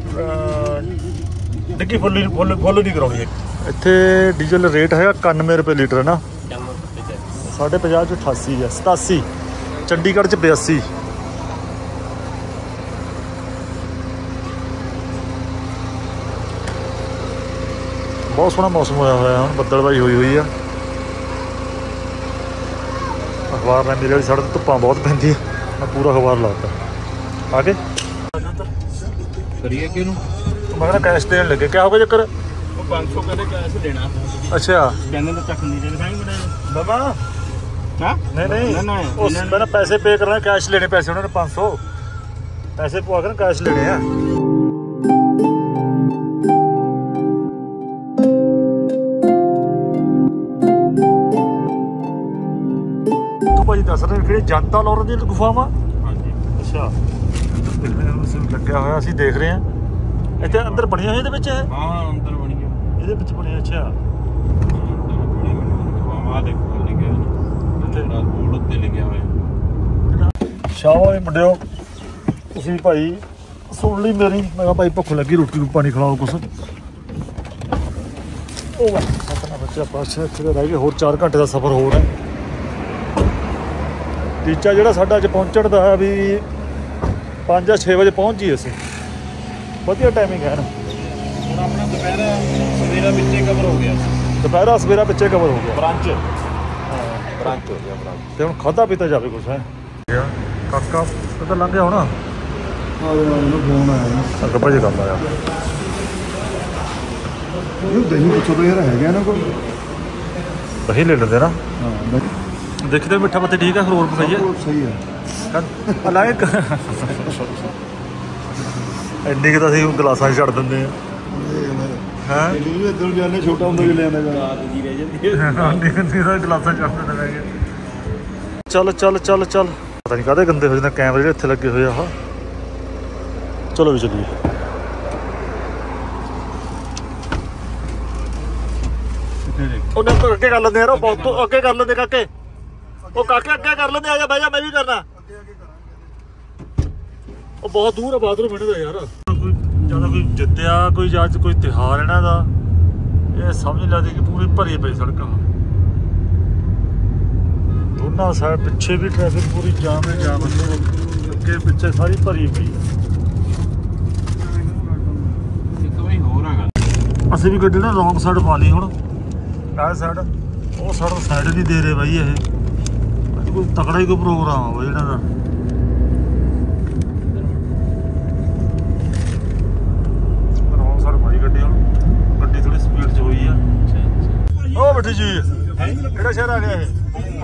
ਡਿੱਗੀ ਫੁੱਲ ਫੁੱਲ ਫੁੱਲ ਨਹੀਂ ਕਰਾਉਣੀ ਇੱਥੇ ਡੀਜ਼ਲ ਰੇਟ ਹੈਗਾ 91 ਰੁਪਏ ਲੀਟਰ ਹੈ ਨਾ। ਸਾਡੇ ਪੰਜਾਬ ਚ 88 ਹੈ 87 ਚੰਡੀਗੜ੍ਹ ਚ 82 ਬਹੁਤ ਸੋਹਣਾ ਮੌਸਮ ਹੋਇਆ ਹੋਇਆ ਹੁਣ ਬੱਦਲਬਾਈ ਹੋਈ ਹੋਈ ਆ। ਅਖਬਾਰ ਲੈ ਮੇਰੇ ਵਾਲੀ ਸੜਕ ਤੇ ਧੁੱਪਾਂ ਬਹੁਤ ਪੈਂਦੀ ਆ ਮੈਂ ਪੂਰਾ ਅਖਬਾਰ ਲਾਤਾ। ਆ ਕੇ ਕਰੀਏ ਕਿਹਨੂੰ? ਮੈਂ ਕਹਿੰਦਾ ਕੈਸ਼ ਦੇਣ ਲੱਗੇ ਕਿਆ ਹੋ ਗਿਆ ਚੱਕਰ? ਉਹ 500 ਕਹਿੰਦੇ ਕੈਸ਼ ਦੇਣਾ। ਅੱਛਾ। ਕਹਿੰਦੇ ਤਾਂ ਚੱਕ ਨਹੀਂ ਦੇ ਦਿਖਾਈ ਬਾਬਾ। ਹਾਂ? ਨਹੀਂ ਨਹੀਂ ਉਸ ਮੈਂ ਪੈਸੇ ਪੇ ਕਰਨਾ ਕੈਸ਼ ਲੈਣੇ ਪੈਸੇ ਉਹਨਾਂ ਨੇ 500 ਪੈਸੇ ਪਵਾ ਕੇ ਕੈਸ਼ ਲੈਣੇ ਆ। ਦੱਸ ਰਹੇ ਕਿਹੜੇ ਜਨਤਾ ਲੌਰ ਦੀ ਗੁਫਾਵਾਂ ਹਾਂਜੀ। ਅੱਛਾ। ਸਿਰ ਲੱਗਿਆ ਹੋਇਆ ਅਸੀਂ ਦੇਖ ਰਹੇ ਹਾਂ। ਇੱਥੇ ਅੰਦਰ ਬਣੀਆਂ ਹੋਈਆਂ ਇਹਦੇ ਵਿੱਚ? ਹਾਂ ਅੰਦਰ ਬਣ ਗਿਆ ਇਹਦੇ ਵਿੱਚ ਬਣਿਆ ਅੱਛਾ। ਅੰਦਰ ਬਣੀ ਬਾਬਾ ਦੇਖੋ ਲਿਖਿਆ ਤੇਰਾ ਬੋਰਡ ਉੱਤੇ ਲਿਖਿਆ ਹੋਇਆ। ਸ਼ਾਬਾਸ਼ ਮੁੰਡਿਓ ਤੁਸੀਂ ਭਾਈ ਸੁਣ ਲਈ ਮੇਰੀ। ਮੈਂ ਕਿਹਾ ਭਾਈ ਭੁੱਖ ਲੱਗੀ ਰੋਟੀ ਨੂੰ ਪਾਣੀ ਖਿਲਾਓ ਕੁਛ। ਉਹ ਵਾਹ ਬੱਚਾ ਪਾਸੇ ਰਹਿ ਗਏ ਹੋਰ 4 ਘੰਟੇ ਦਾ ਸਫ਼ਰ ਹੋਰ ਹੈ। ਟੀਚਾ ਜਿਹੜਾ ਸਾਡਾ ਅੱਜ ਪਹੁੰਚਣ ਦਾ ਹੈ ਵੀ 5 ਜਾਂ 6 ਵਜੇ ਪਹੁੰਚ ਜੀ ਅਸੀਂ। ਵਧੀਆ ਟਾਈਮਿੰਗ ਹੈ ਨਾ। ਹੁਣ ਆਪਣਾ ਦੁਪਹਿਰਾ ਸਵੇਰਾ ਵਿੱਚੇ ਕਵਰ ਹੋ ਗਿਆ। ਦੁਪਹਿਰਾ ਸਵੇਰਾ ਪਿੱਛੇ ਕਵਰ ਹੋ ਗਿਆ। ਬ੍ਰਾਂਚ ਬ੍ਰਾਂਚ ਹੋ ਗਿਆ ਬ੍ਰਾਂਚ ਤੇ ਹੁਣ ਖਾਦਾ ਪੀਤਾ ਜਾਵੇ ਕੁਛ ਹੈ? ਕਾਕਾ ਉਹ ਤਾਂ ਲੰਘ ਗਿਆ ਹੁਣ? ਆ ਗਿਆ ਉਹਨੂੰ ਫੋਨ ਆਇਆ ਅੱਗੇ ਭਾਜੀ ਗੱਲ ਆਇਆ। ਇਹ ਦਹੀਂ ਪੁੱਛੋ ਤਾਂ ਯਾਰ ਹੈਗਾ ਨਾ ਕੋਈ। ਦਹੀਂ ਲੈ ਲੈਂਦੇ ਨਾ। ਹਾਂ ਦੇਖਦੇ ਮਿੱਠਾ ਪੱਤੇ ਠੀਕ ਹੈ ਹੋਰ ਪਕਾਈਏ ਸਹੀ ਹੈ ਅਲਾਇਕ। ਇੰਨੀ ਕਿ ਤਾਂ ਅਸੀਂ ਗਲਾਸਾਂ 'ਚ ਛੱਡ ਦਿੰਦੇ ਆ। ਹਾਂ? ਇਹ ਵੀ ਇੱਧਰ ਜਾਂਦੇ ਛੋਟਾ ਹੁੰਦਾ ਵੀ ਲੈ ਆਉਂਦਾ ਤਾਂ ਗਲਾਸਾਂ ਛੱਡ ਦਿੰਦੇ ਚੱਲ ਚੱਲ ਚੱਲ ਚੱਲ। ਪਤਾ ਨਹੀਂ ਕਾਹਦੇ ਗੰਦੇ ਹੋ ਜਾਂਦੇ ਕੈਮਰੇ ਜਿਹੜੇ ਇੱਥੇ ਲੱਗੇ ਹੋਏ ਆ ਆਹ। ਚਲੋ ਵੀ ਚੱਲੀਏ। ਉਹਨੇ ਤੋਂ ਅੱਗੇ ਕਰ ਲੈਂਦੇ ਯਾਰ ਬਹੁਤ ਤੋਂ ਅੱਗੇ ਕਰ ਲੈਂਦੇ ਕਾਕੇ। ਉਹ ਕਾਕੇ ਅੱਗੇ ਕਰ ਲੈਂਦੇ ਆ ਜਾ ਬਹਿ ਜਾ ਮੈਂ ਵੀ ਕਰਨਾ। ਉਹ ਬਹੁਤ ਦੂਰ ਆ ਬਾਥਰੂਮ ਇਹਨਾਂ ਦਾ ਯਾਰ। ਕੋਈ ਜ਼ਿਆਦਾ ਕੋਈ ਜਿੱਤਿਆ ਕੋਈ ਜੱਜ ਕੋਈ ਤਿਹਾਰ ਇਹਨਾਂ ਦਾ ਇਹ ਸਮਝ ਲੱਗਦੀ ਕਿ ਪੂਰੀ ਭਰੀ ਪਈ ਸੜਕਾਂ। ਦੋਨਾਂ ਸਾਈਡ ਪਿੱਛੇ ਵੀ ਟ੍ਰੈਫਿਕ ਪੂਰੀ ਜਾਮ ਹੈ ਜਾਮ ਹੈ। ਅੱਗੇ ਪਿੱਛੇ ਸਾਰੀ ਭਰੀ ਪਈ ਅਸੀਂ ਵੀ ਗੱਡੀ ਨਾ ਰੌਂਗ ਸਾਈਡ ਪਾ ਲਈ ਹੁਣ। ਆਹ ਸਾਈਡ ਉਹ ਸਾਈਡ ਸਾਈਡ ਨਹੀਂ ਦੇ ਰਹੇ ਬਾਈ ਇਹ। ਅੱਜ ਕੋਈ ਤਕੜਾ ਹੀ ਕੋਈ ਪ੍ਰੋਗਰਾਮ ਆ ਬਾਈ ਇਹਨਾਂ ਦਾ। ਰੌਂਗ ਸਾਈਡ ਪਾਈ ਗੱਡੀ ਹੁਣ। ਗੱਡੀ ਥੋੜੀ ਸਪੀਡ 'ਚ ਹੋਈ ਆ। ਉਹ ਬੈਠੀ ਜੀ। ਕਿਹੜਾ ਸ਼ਹਿਰ ਆ ਗਿਆ ਇਹ?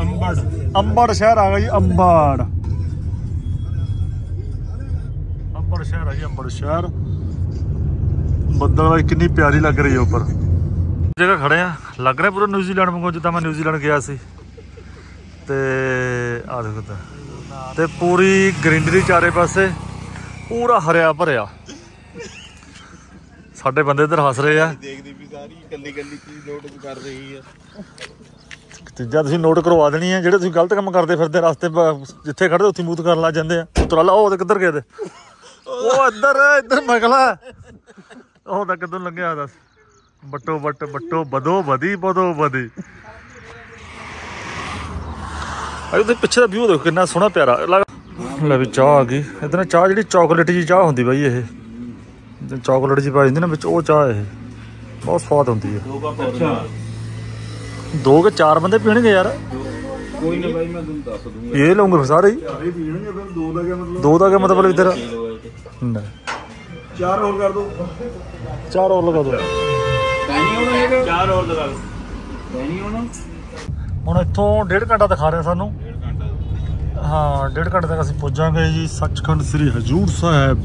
ਅੰਬੜ। ਅੰਬੜ ਸ਼ਹਿਰ ਆ ਗਿਆ ਜੀ ਅੰਬੜ। ਅੰਬੜ ਸ਼ਹਿਰ ਆ ਜੀ ਅੰਬੜ ਸ਼ਹਿਰ। ਬੱਦਲ ਵਾਲੀ ਕਿੰਨੀ ਪਿਆਰੀ ਲੱਗ ਰਹੀ ਹੈ ਉੱਪਰ। ਜਗ੍ਹਾ ਖੜੇ ਆ। ਲੱਗ ਰਿਹਾ ਪੂਰਾ ਨਿਊਜ਼ੀਲੈਂਡ ਵਾਂਗੂ ਜਿੱਦਾਂ ਮੈਂ ਨਿਊਜ਼ੀਲੈਂਡ ਗਿਆ ਸੀ। ਤੇ ਆ ਦੇਖੋ ਤਾਂ। ਤੇ ਪੂਰੀ ਗ੍ਰੀਨਰੀ ਚਾਰੇ ਪਾਸੇ ਪੂਰਾ ਹਰਿਆ ਭਰਿਆ। ਸਾਡੇ ਬੰਦੇ ਇੱਧਰ ਹੱਸ ਰਹੇ ਆ। ਦੇਖਦੀ ਵੀ ਸਾਰੀ ਕੱਲੀ ਕੱਲੀ ਚੀਜ਼ ਨੋਟ ਕਰ ਰਹੀ ਆ। ਤੀਜਾ ਤੁਸੀਂ ਨੋਟ ਕਰਵਾ ਦੇਣੀ ਹੈ ਜਿਹੜੇ ਤੁਸੀਂ ਗਲਤ ਕੰਮ ਕਰਦੇ ਫਿਰਦੇ ਰਸਤੇ ਜਿੱਥੇ ਖੜਦੇ ਉੱਥੇ ਮੂਤ ਕਰਨ ਲੱਗ ਜਾਂਦੇ ਆ। ਉਤਰਾਲਾ ਉਹ ਤੇ ਕਿੱਧਰ ਗਏ ਤੇ? ਉਹ ਇੱਧਰ ਇੱਧਰ ਮਗਲਾ। ਉਹ ਤਾਂ ਕਿੱਧਰ ਲੰਘਿਆ ਦੱਸ। ਬੱਟੋ ਬੱਟ ਬੱਟੋ ਬਦੋ ਬਦੀ ਬਦੋ ਬਦੀ। ਅਰੇ ਤੇ ਪਿੱਛੇ ਦਾ ਵਿਊ ਦੇਖੋ ਕਿੰਨਾ ਸੋਹਣਾ ਪਿਆਰਾ। ਲੱਗ- ਲੈ ਵੀ ਚਾਹ ਆ ਗਈ। ਇਹਦੇ ਨਾਲ ਚਾਹ ਜਿਹੜੀ ਚਾਕਲੇਟ ਜੀ ਚਾਹ ਹੁੰਦੀ ਬਾਈ ਇਹ। ਚਾਕਲੇਟ ਜੀ ਪਾਈ ਹੁੰਦੀ ਨਾ ਵਿੱਚ ਉਹ ਚਾਹ ਇਹ। ਬਹੁਤ ਸਵਾਦ ਹੁੰਦੀ ਹੈ ਦੋ ਕਿ ਚਾਰ ਬੰਦੇ ਪੀਣਗੇ ਯਾਰ। ਕੋਈ ਨਾ ਬਾਈ ਮੈਂ ਤੁਹਾਨੂੰ ਦੱਸ ਦੂੰਗਾ। ਇਹ ਲਊਂਗੇ ਫਿਰ ਸਾਰੇ ਹੀ। ਪੀਣਗੇ ਫਿਰ ਦੋ ਦਾ ਕਿਆ ਮਤਲਬ? ਦੋ ਦਾ ਕੀ ਮਤਲਬ ਇਧਰ? ਨਹੀਂ ਚਾਰ ਹੋਰ ਕਰ ਦੋ। ਚਾਰ ਹੋਰ ਲਗਾ ਦਿਓ ਨਹੀਂ ਹੋਣਾ ਹੈਗਾ? ਚਾਰ ਹੋਰ ਲਗਾ ਲਓ ਨਹੀਂ ਹੋਣਾ? ਹੁਣ ਇੱਥੋਂ ਡੇਢ ਘੰਟਾ ਦਿਖਾ ਰਿਹਾ ਸਾਨੂੰ। ਹਾਂ ਡੇਢ ਘੰਟੇ ਤੱਕ ਅਸੀਂ ਪਹੁੰਚਾਂਗੇ ਜੀ। ਸੱਚਖੰਡ ਸ੍ਰੀ ਹਜੂਰ ਸਾਹਿਬ।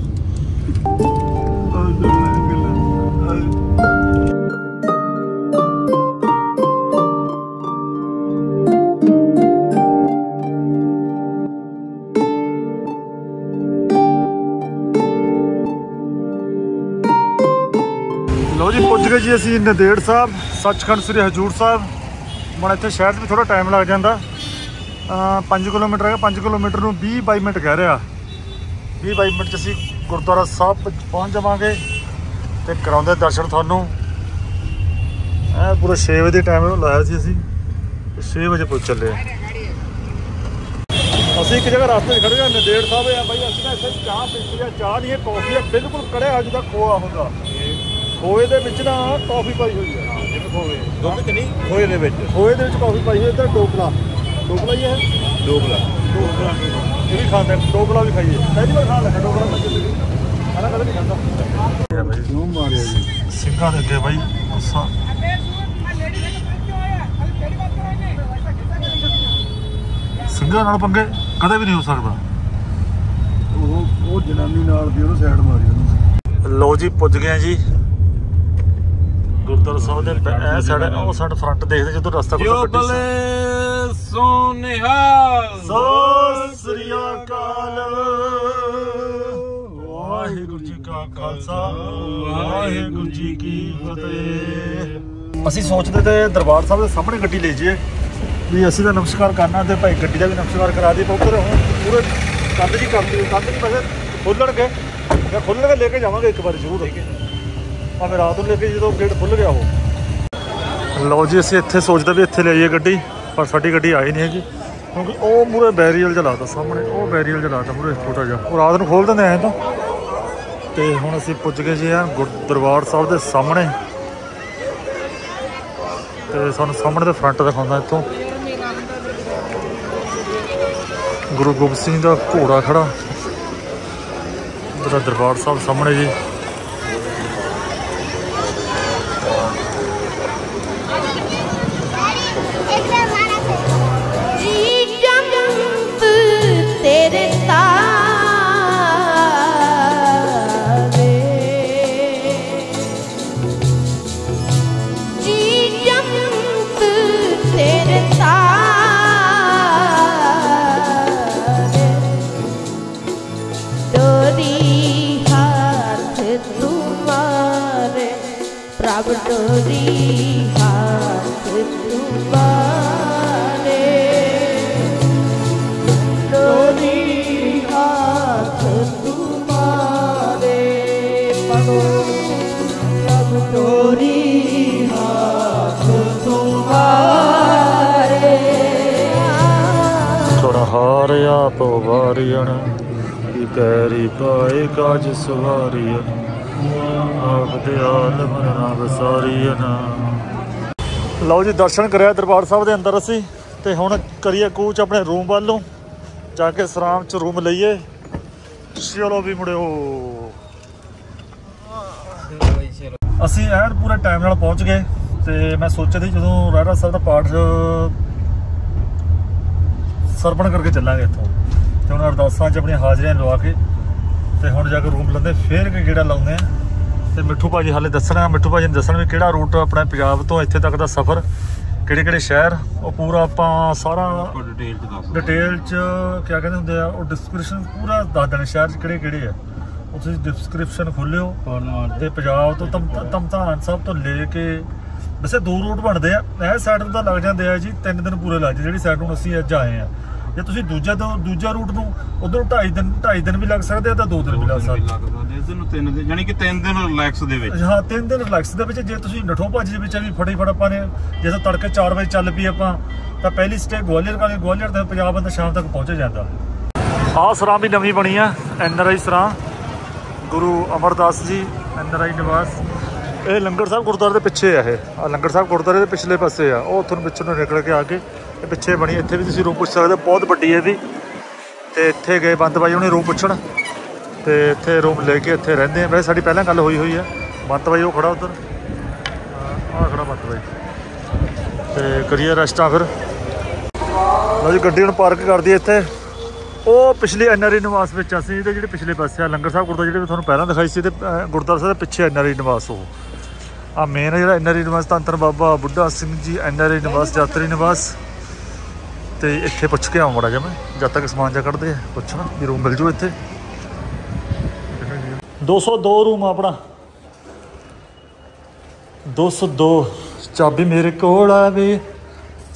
ਲੋ ਜੀ ਪੁੱਜ ਗਏ ਜੀ ਅਸੀਂ ਨੰਦੇੜ ਸਾਹਿਬ ਸੱਚਖੰਡ ਸ੍ਰੀ ਹਜੂਰ ਸਾਹਿਬ। ਹੁਣ ਇੱਥੇ ਸ਼ਹਿਰ 'ਚ ਵੀ ਥੋੜਾ ਟਾਈਮ ਲੱਗ ਜਾਂਦਾ। 5 ਕਿਲੋਮੀਟਰ ਹੈਗਾ 5 ਕਿਲੋਮੀਟਰ ਨੂੰ 20 22 ਮਿੰਟ ਕਹਿ ਰਿਹਾ। 20 22 ਮਿੰਟ 'ਚ ਅਸੀਂ ਗੁਰਦੁਆਰਾ ਸਾਹਿਬ ਪਹੁੰਚ ਜਾਵਾਂਗੇ ਤੇ ਕਰਾਉਂਦੇ ਦਰਸ਼ਨ ਤੁਹਾਨੂੰ। ਇਹ ਪੂਰਾ 6 ਵਜੇ ਟਾਈਮ ਲਾਇਆ ਸੀ ਅਸੀਂ, ਤੇ 6 ਵਜੇ ਪਹੁੰਚ ਚੱਲੇ ਅਸੀਂ ਇੱਕ ਜਗ੍ਹਾ ਰਸਤੇ 'ਚ ਖੜੇ ਹਾਂ ਨਦੇੜ ਸਾਹਿਬ ਆ। ਬਾਈ, ਅਸੀਂ ਨਾ ਇੱਥੇ ਚਾਹ ਪੀਤੀ ਆ, ਚਾਹ ਨਹੀਂ ਇਹ ਕਾਫੀ ਆ, ਬਿਲਕੁਲ ਕੜਿਆ ਦਾ ਖੋਆ ਹੁੰਦਾ ਖੋਏ ਦੇ ਵਿੱਚ ਨਾ ਕਾਫੀ ਪਾਈ ਹੋਈ ਹੈ ਜਿਵੇਂ ਖੋਵੇ ਦੁੱਧ ਚ ਨਹੀਂ? ਖੋਏ ਦੇ ਵਿੱਚ। ਖੋਏ ਦੇ ਵਿੱਚ ਕਾਫੀ ਪਾਈ ਹੋਈ ਹੈ ਤੇ ਡੋਕਲਾ ਡੋਕਲਾ ਹੀ ਹੈ ਡੋਗਲਾ ਡੋਕਲਾ ਇਹ ਵੀ ਖਾਂਦੇ ਨੇ ਡੋਕਲਾ ਵੀ ਖਾਈਏ। ਪਹਿਲੀ ਵਾਰ ਖਾਣ ਲੱਗਾ ਡੋਕਲਾ ਮੈਂ ਕਿਤੇ ਵੀ ਖਾਣਾ ਕਦੇ ਨਹੀਂ ਖਾਂਦਾ। ਕਿਉਂ ਮਾਰਿਆ ਜੀ? ਸਿੰਘਾਂ ਦੇ ਅੱਗੇ ਬਾਈ ਗੁੱਸਾ। ਸਿੰਘਾਂ ਨਾਲ ਪੰਗੇ ਕਦੇ ਵੀ ਨਹੀਂ ਹੋ ਸਕਦਾ। ਉਹ ਉਹ ਜਨਾਨੀ ਨਾਲ ਦੀ ਉਹਨੂੰ ਸਾਈਡ ਮਾਰੀ ਉਹਨੂੰ। ਲੋ ਜੀ ਪੁੱਜ ਗਏ ਜੀ। ਗੁਰਦੁਆਰਾ ਸਾਹਿਬ ਦੇ ਇਹ ਸਾਈਡ ਉਹ ਸਾਈਡ ਫਰੰਟ ਦੇਖਦੇ ਜਦੋਂ ਰਸਤਾ ਜੋ ਕੋਈ ਕੱਟੀ ਬਲੇ ਸੋਨੇਹਾ ਸਤਿ ਸ੍ਰੀ ਅਕਾਲ। ਵਾਹਿਗੁਰੂ ਜੀ ਕਾ ਖਾਲਸਾ ਵਾਹਿਗੁਰੂ ਜੀ ਕੀ ਫਤਿਹ। ਅਸੀਂ ਸੋਚਦੇ ਤੇ ਦਰਬਾਰ ਸਾਹਿਬ ਦੇ ਸਾਹਮਣੇ ਗੱਡੀ ਲੈ ਜਾਈਏ। ਵੀ ਅਸੀਂ ਤਾਂ ਨਮਸਕਾਰ ਕਰਨਾ ਤੇ ਭਾਈ ਗੱਡੀ ਦਾ ਵੀ ਨਮਸਕਾਰ ਕਰਾ ਦੀ ਪਰ ਹੁਣ ਪੂਰੇ ਕੰਧ ਜੀ ਕਰਤੀ ਕੰਧ ਨਹੀਂ ਪੈਸੇ ਖੋਲਣਗੇ। ਜਾਂ ਖੋਲਣਗੇ ਲੈ ਕੇ ਜਾਵਾਂਗੇ ਇੱਕ ਵਾਰ ਜ਼ਰੂਰ। ਭਾਵੇਂ ਰਾਤ ਨੂੰ ਲੈ ਕੇ ਜਦੋਂ ਗੇਟ ਖੁੱਲ ਗਿਆ ਉਹ। ਲਓ ਜੀ, ਅਸੀਂ ਇੱਥੇ ਸੋਚਦੇ ਵੀ ਇੱਥੇ ਲੈ ਜਾਈਏ ਗੱਡੀ, ਪਰ ਸਾਡੀ ਗੱਡੀ ਆਈ ਨਹੀਂ ਹੈਗੀ। ਕਿਉਂਕਿ ਉਹ ਮੂਰੇ ਬੈਰੀਅਲ ਜਲਾਤਾ ਸਾਹਮਣੇ, ਉਹ ਬੈਰੀਅਲ ਜਲਾਤਾ ਮੂਰੇ ਛੋਟਾ ਜਿਹਾ। ਉਹ ਰਾਤ ਨੂੰ ਖੋਲ ਦਿੰਦੇ ਐ ਤਾਂ। ਤੇ ਹੁਣ ਅਸੀਂ ਪੁੱਜ ਗਏ ਜੀ ਆ ਗੁਰਦੁਆਰ ਸਾਹਿਬ ਦੇ ਸਾਹਮਣੇ। ਤੇ ਸਾਨੂੰ ਸਾਹਮਣੇ ਦੇ ਫਰੰਟ ਦਿਖਾਉਂਦਾ ਇੱਥੋਂ। ਗੁਰੂ ਗੋਬਿੰਦ ਸਿੰਘ ਦਾ ਘੋੜਾ ਖੜਾ। ਉਹਦਾ ਦਰਬਾਰ ਸਾਹਿਬ ਸਾਹਮਣੇ ਜੀ। ਪ੍ਰਭ ਡੋਰੀ ਹਾਥ ਤੁਮਾਰੇ ਡੋਰੀ ਹਾਥ ਤੁਮਾਰੇ ਪੜੋ ਪ੍ਰਭ ਡੋਰੀ ਹਾਥ ਤੁਮਾਰੇ ਛੋੜਾ ਹਾਰਿਆ ਪੋ ਵਾਰੀਣ ਕੀ ਪੈਰੀ ਪਾਏ ਕਾਜ ਸਵਾਰੀਣ ਆਪ ਦੇ ਆਲਮ ਲਓ ਜੀ, ਦਰਸ਼ਨ ਕਰਿਆ ਦਰਬਾਰ ਸਾਹਿਬ ਦੇ ਅੰਦਰ ਅਸੀਂ ਤੇ ਹੁਣ ਕਰੀਏ ਕੂਚ ਆਪਣੇ ਰੂਮ ਵੱਲੋਂ। ਜਾ ਕੇ ਸਰਾਮ ਚ ਰੂਮ ਲਈਏ। ਚਲੋ ਵੀ ਮੁੜਿਓ। ਅਸੀਂ ਐਨ ਪੂਰੇ ਟਾਈਮ ਨਾਲ ਪਹੁੰਚ ਗਏ ਤੇ ਮੈਂ ਸੋਚਿਆ ਸੀ ਜਦੋਂ ਰਹਿਰਾ ਸਾਹਿਬ ਦਾ ਪਾਠ ਸਰਪਣ ਕਰਕੇ ਚੱਲਾਂਗੇ ਇੱਥੋਂ। ਤੇ ਹੁਣ ਅਰਦਾਸਾਂ 'ਚ ਆਪਣੀਆਂ ਹਾਜ਼ਰੀਆਂ ਲਵਾ ਕੇ ਤੇ ਹੁਣ ਜਾ ਕੇ ਰੂਮ ਲੈਂਦੇ ਫੇਰ ਕਿ ਕਿਹੜਾ ਲਾਉਂਦੇ ਆ। ਤੇ ਮਿੱਠੂ ਭਾਜੀ ਹਾਲੇ ਦੱਸਣਾ ਮਿੱਠੂ ਭਾਜੀ ਨੇ ਦੱਸਣਾ ਵੀ ਕਿਹੜਾ ਰੂਟ ਆਪਣਾ ਪੰਜਾਬ ਤੋਂ ਇੱਥੇ ਤੱਕ ਦਾ ਸਫ਼ਰ ਕਿਹੜੇ ਕਿਹੜੇ ਸ਼ਹਿਰ ਉਹ ਪੂਰਾ ਆਪਾਂ ਸਾਰਾ ਡਿਟੇਲ ਚ ਦੱਸ ਡਿਟੇਲ 'ਚ ਕਿਆ ਕਹਿੰਦੇ ਹੁੰਦੇ ਆ ਉਹ ਡਿਸਕ੍ਰਿਪਸ਼ਨ ਪੂਰਾ ਦੱਸ ਦੇਣਾ ਸ਼ਹਿਰ 'ਚ ਕਿਹੜੇ ਕਿਹੜੇ ਆ। ਉਹ ਤੁਸੀਂ ਡਿਸਕ੍ਰਿਪਸ਼ਨ ਖੋਲਿਓ ਤੇ ਪੰਜਾਬ ਤੋਂ ਤਮ ਤਮਤਾਨ ਸਾਹਿਬ ਤੋਂ ਲੈ ਕੇ ਵੈਸੇ ਦੋ ਰੂਟ ਬਣਦੇ ਆ ਇਹ ਸਾਈਡ ਤੋਂ ਤਾਂ ਲੱਗ ਜਾਂਦੇ ਆ ਜੀ ਤਿੰਨ ਦਿਨ ਪੂਰੇ ਲੱਗ ਜਿਹੜੀ ਸਾਈਡ ਨੂੰ ਅਸੀਂ ਅੱਜ ਆਏ ਆ। ਜੇ ਤੁਸੀਂ ਦੂਜਾ ਤੋਂ ਦੂਜਾ ਰੂਟ ਨੂੰ ਉਧਰੋਂ 2.5 ਦਿਨ 2.5 ਦਿਨ ਵੀ ਲੱਗ ਸਕਦੇ ਆ ਤਾਂ 2 ਦਿਨ ਵੀ ਲੱਗ ਸਕਦੇ ਆ। ਇਸ ਨੂੰ ਤਿੰਨ ਦਿਨ ਯਾਨੀ ਕਿ ਤਿੰਨ ਦਿਨ ਰਿਲੈਕਸ ਦੇ ਵਿੱਚ। ਹਾਂ ਤਿੰਨ ਦਿਨ ਰਿਲੈਕਸ ਦੇ ਵਿੱਚ। ਜੇ ਤੁਸੀਂ ਨਠੋ ਭੱਜ ਦੇ ਵਿੱਚ ਵੀ ਫੜੀ ਫੜ ਆਪਾਂ ਨੇ ਜੇ ਤਾਂ ਤੜਕੇ 4 ਵਜੇ ਚੱਲ ਪਈ ਆਪਾਂ ਤਾਂ ਪਹਿਲੀ ਸਟੇ ਗਵਾਲੀਅਰ ਕਾਲੇ ਗਵਾਲੀਅਰ ਤੋਂ ਪੰਜਾਬ ਬੰਦਾ ਸ਼ਾਮ ਤੱਕ ਪਹੁੰਚ ਜਾਂਦਾ। ਆਹ ਸਰਾਂ ਵੀ ਨਵੀਂ ਬਣੀ ਆ ਐਨਆਰਆਈ ਸਰਾਂ। ਗੁਰੂ ਅਮਰਦਾਸ ਜੀ ਐਨਆਰਆਈ ਨਿਵਾਸ। ਇਹ ਲੰਗਰ ਸਾਹਿਬ ਗੁਰਦੁਆਰੇ ਦੇ ਪਿੱਛੇ ਆ ਇਹ। ਆ ਲੰਗਰ ਸਾਹਿਬ ਗੁਰਦੁਆਰੇ ਦੇ ਪਿਛਲੇ ਪਾਸੇ ਆ। ਉਹ ਤੁਹਾਨੂੰ ਪਿੱਛੋਂ ਨੂੰ ਨਿਕਲ ਕੇ ਆ ਕੇ ਇਹ ਪਿੱਛੇ ਬਣੀ, ਇੱਥੇ ਵੀ ਤੁਸੀਂ ਰੂਮ ਪੁੱਛ ਸਕਦੇ ਹੋ, ਬਹੁਤ ਵੱਡੀ ਹੈ ਵੀ ਤੇ ਇੱਥੇ ਗਏ ਬੰਦ ਬਾਈ ਉਹਨੇ ਰੂਮ ਪੁੱਛਣ। ਤੇ ਇੱਥੇ ਰੂਮ ਲੈ ਕੇ ਇੱਥੇ ਰਹਿੰਦੇ ਆ। ਵੈਸੇ ਸਾਡੀ ਪਹਿਲਾਂ ਗੱਲ ਹੋਈ ਹੋਈ ਹੈ ਬੰਤ ਬਾਈ ਉਹ ਖੜਾ ਉਧਰ। ਆਹ ਖੜਾ ਬੰਤ ਬਾਈ। ਤੇ ਕਰੀਏ ਰੈਸਟਾਂ ਫਿਰ। ਲਓ ਜੀ, ਗੱਡੀ ਹੁਣ ਪਾਰਕ ਕਰਦੀ ਇੱਥੇ। ਉਹ ਪਿਛਲੇ ਐਨਆਰਈ ਨਿਵਾਸ ਵਿੱਚ ਅਸੀਂ ਤੇ ਜਿਹੜੇ ਪਿਛਲੇ ਪਾਸੇ ਆ, ਲੰਗਰ ਸਾਹਿਬ ਗੁਰਦੁਆਰਾ, ਜਿਹੜੇ ਤੁਹਾਨੂੰ ਪਹਿਲਾਂ ਦਿਖਾਈ ਸੀ ਤੇ ਗੁਰਦੁਆਰਾ ਸਾਹਿਬ ਦੇ ਪਿੱਛੇ ਐਨਆਰਈ ਨਿਵਾਸ ਉਹ। ਆ ਮੇਨ ਜਿਹੜਾ ਐਨਆਰਈ ਨਿਵਾਸ ਧੰਨ ਧੰਨ ਬਾਬਾ, ਬੁੱਢਾ ਸਿੰਘ ਜੀ ਐਨਆਰਈ ਨਿਵਾਸ ਯਾਤਰੀ ਨਿਵਾਸ। ਤੇ ਇੱਥੇ ਪੁੱਛ ਕੇ ਆਵਾਂ ਮੜਾ ਜਾ ਮੈਂ ਜਦ ਤੱਕ ਸਮਾਨ ਜਾ ਕੱਢਦੇ ਆ ਪੁੱਛਣਾ ਵੀ ਰੂਮ ਮਿਲ ਜੂ ਇੱਥੇ। 202 ਰੂਮ ਆ ਆਪਣਾ। 202 ਚਾਬੀ ਮੇਰੇ ਕੋਲ ਆਵੇ।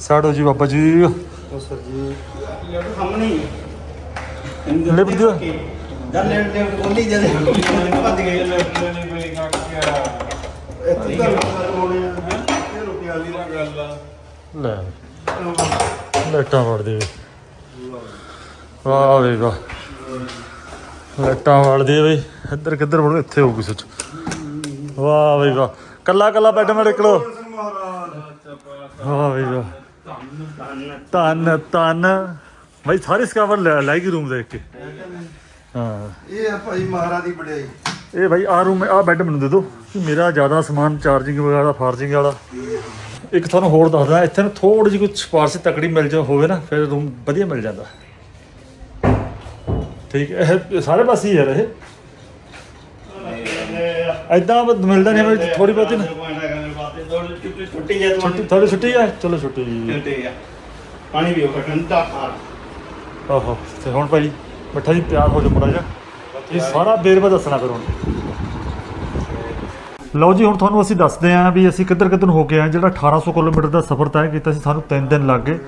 ਸਾਡੋ ਜੀ ਬਾਬਾ ਜੀ। ਸਾਹਮਣੇ ਹੀ ਲਿਫਟ ਦਿਓ। ਜਦ ਲੈਣ ਦੇ ਕੋਲੀ ਜਦ ਭੱਜ ਗਏ। ਇੱਥੇ ਤਾਂ ਰੋਣੇ ਇਹ ਰੁਪਿਆ ਦੀ ਗੱਲ ਆ। ਲੈ। ਲਾਈਟਾਂ ਵੜ ਦੇ ਵਾਹ ਵੇ ਵਾਹ ਲਾਈਟਾਂ ਵੜ ਦੇ ਬਈ। ਇੱਧਰ ਕਿੱਧਰ ਵੜੋ? ਇੱਥੇ ਹੋਊਗੀ ਸੱਚ। ਵਾਹ ਵੇ ਵਾਹ। ਕੱਲਾ ਕੱਲਾ ਬੈੱਡ ਮੈਂ ਨਿਕਲੋ ਵਾਹ ਵੇ ਵਾਹ। ਤਨ ਤਨ ਬਈ ਸਾਰੀ ਸਕਾਵਰ ਲੈ ਲਾਈਗੀ ਰੂਮ ਦੇਖ ਕੇ। ਹਾਂ। ਇਹ ਆ ਭਾਈ ਮਹਾਰਾਜ ਦੀ ਬੜਾਈ ਇਹ ਭਾਈ ਆ ਰੂਮ ਆ ਬੈੱਡ ਮੈਨੂੰ ਦੇ ਦਿਓ। ਮੇਰਾ ਜ਼ਿਆਦਾ ਸਮਾਨ ਚਾਰਜਿੰਗ ਵਗੈਰਾ ਫਾਰਜਿੰਗ ਵਾਲਾ। ਇੱਕ ਤੁਹਾਨੂੰ ਹੋਰ ਦੱਸਦਾ ਇੱਥੇ ਨਾ ਥੋੜੀ ਜਿਹੀ ਕੋਈ ਸਿਫਾਰਸ਼ ਤਕੜੀ ਮਿਲ ਜਾ ਹੋਵੇ ਨਾ ਫਿਰ ਰੂਮ ਵਧੀਆ ਮਿਲ ਜਾਂਦਾ। ਠੀਕ ਹੈ ਇਹ ਸਾਰੇ ਪਾਸੇ ਹੀ ਯਾਰ ਇਹ। ਐਦਾਂ ਮਿਲਦਾ ਨਹੀਂ ਬਈ ਥੋੜੀ ਬਹੁਤੀ ਨਾ। ਛੁੱਟੀ ਜਦ ਛੁੱਟੀ ਥੋੜੀ ਛੁੱਟੀ ਹੈ? ਚਲੋ ਛੁੱਟੀ। ਛੁੱਟੀ ਆ ਪਾਣੀ ਪੀਓ ਠੰਡਾ ਆ ਆਹੋ ਤੇ ਹੁਣ ਭਾਈ ਮਿੱਠਾ ਜੀ ਪਿਆਰ ਹੋ ਜਾ ਮੜਾ ਜਾ ਇਹ ਸਾਰਾ ਬੇਰਵਾ ਦੱਸਣਾ ਫਿਰ ਹੁਣ। ਲਓ ਜੀ ਹੁਣ ਤੁਹਾਨੂੰ ਅਸੀਂ ਦੱਸਦੇ ਆਂ ਵੀ ਅਸੀਂ ਕਿੱਧਰ ਕਿੱਧਰ ਹੋ ਕੇ ਆਏ ਜਿਹੜਾ 1800 ਕਿਲੋਮੀਟਰ ਦਾ ਸਫ਼ਰ ਤੈਅ ਕੀਤਾ ਸੀ ਸਾਨੂੰ 3 ਦਿਨ ਲੱਗ ਗਏ।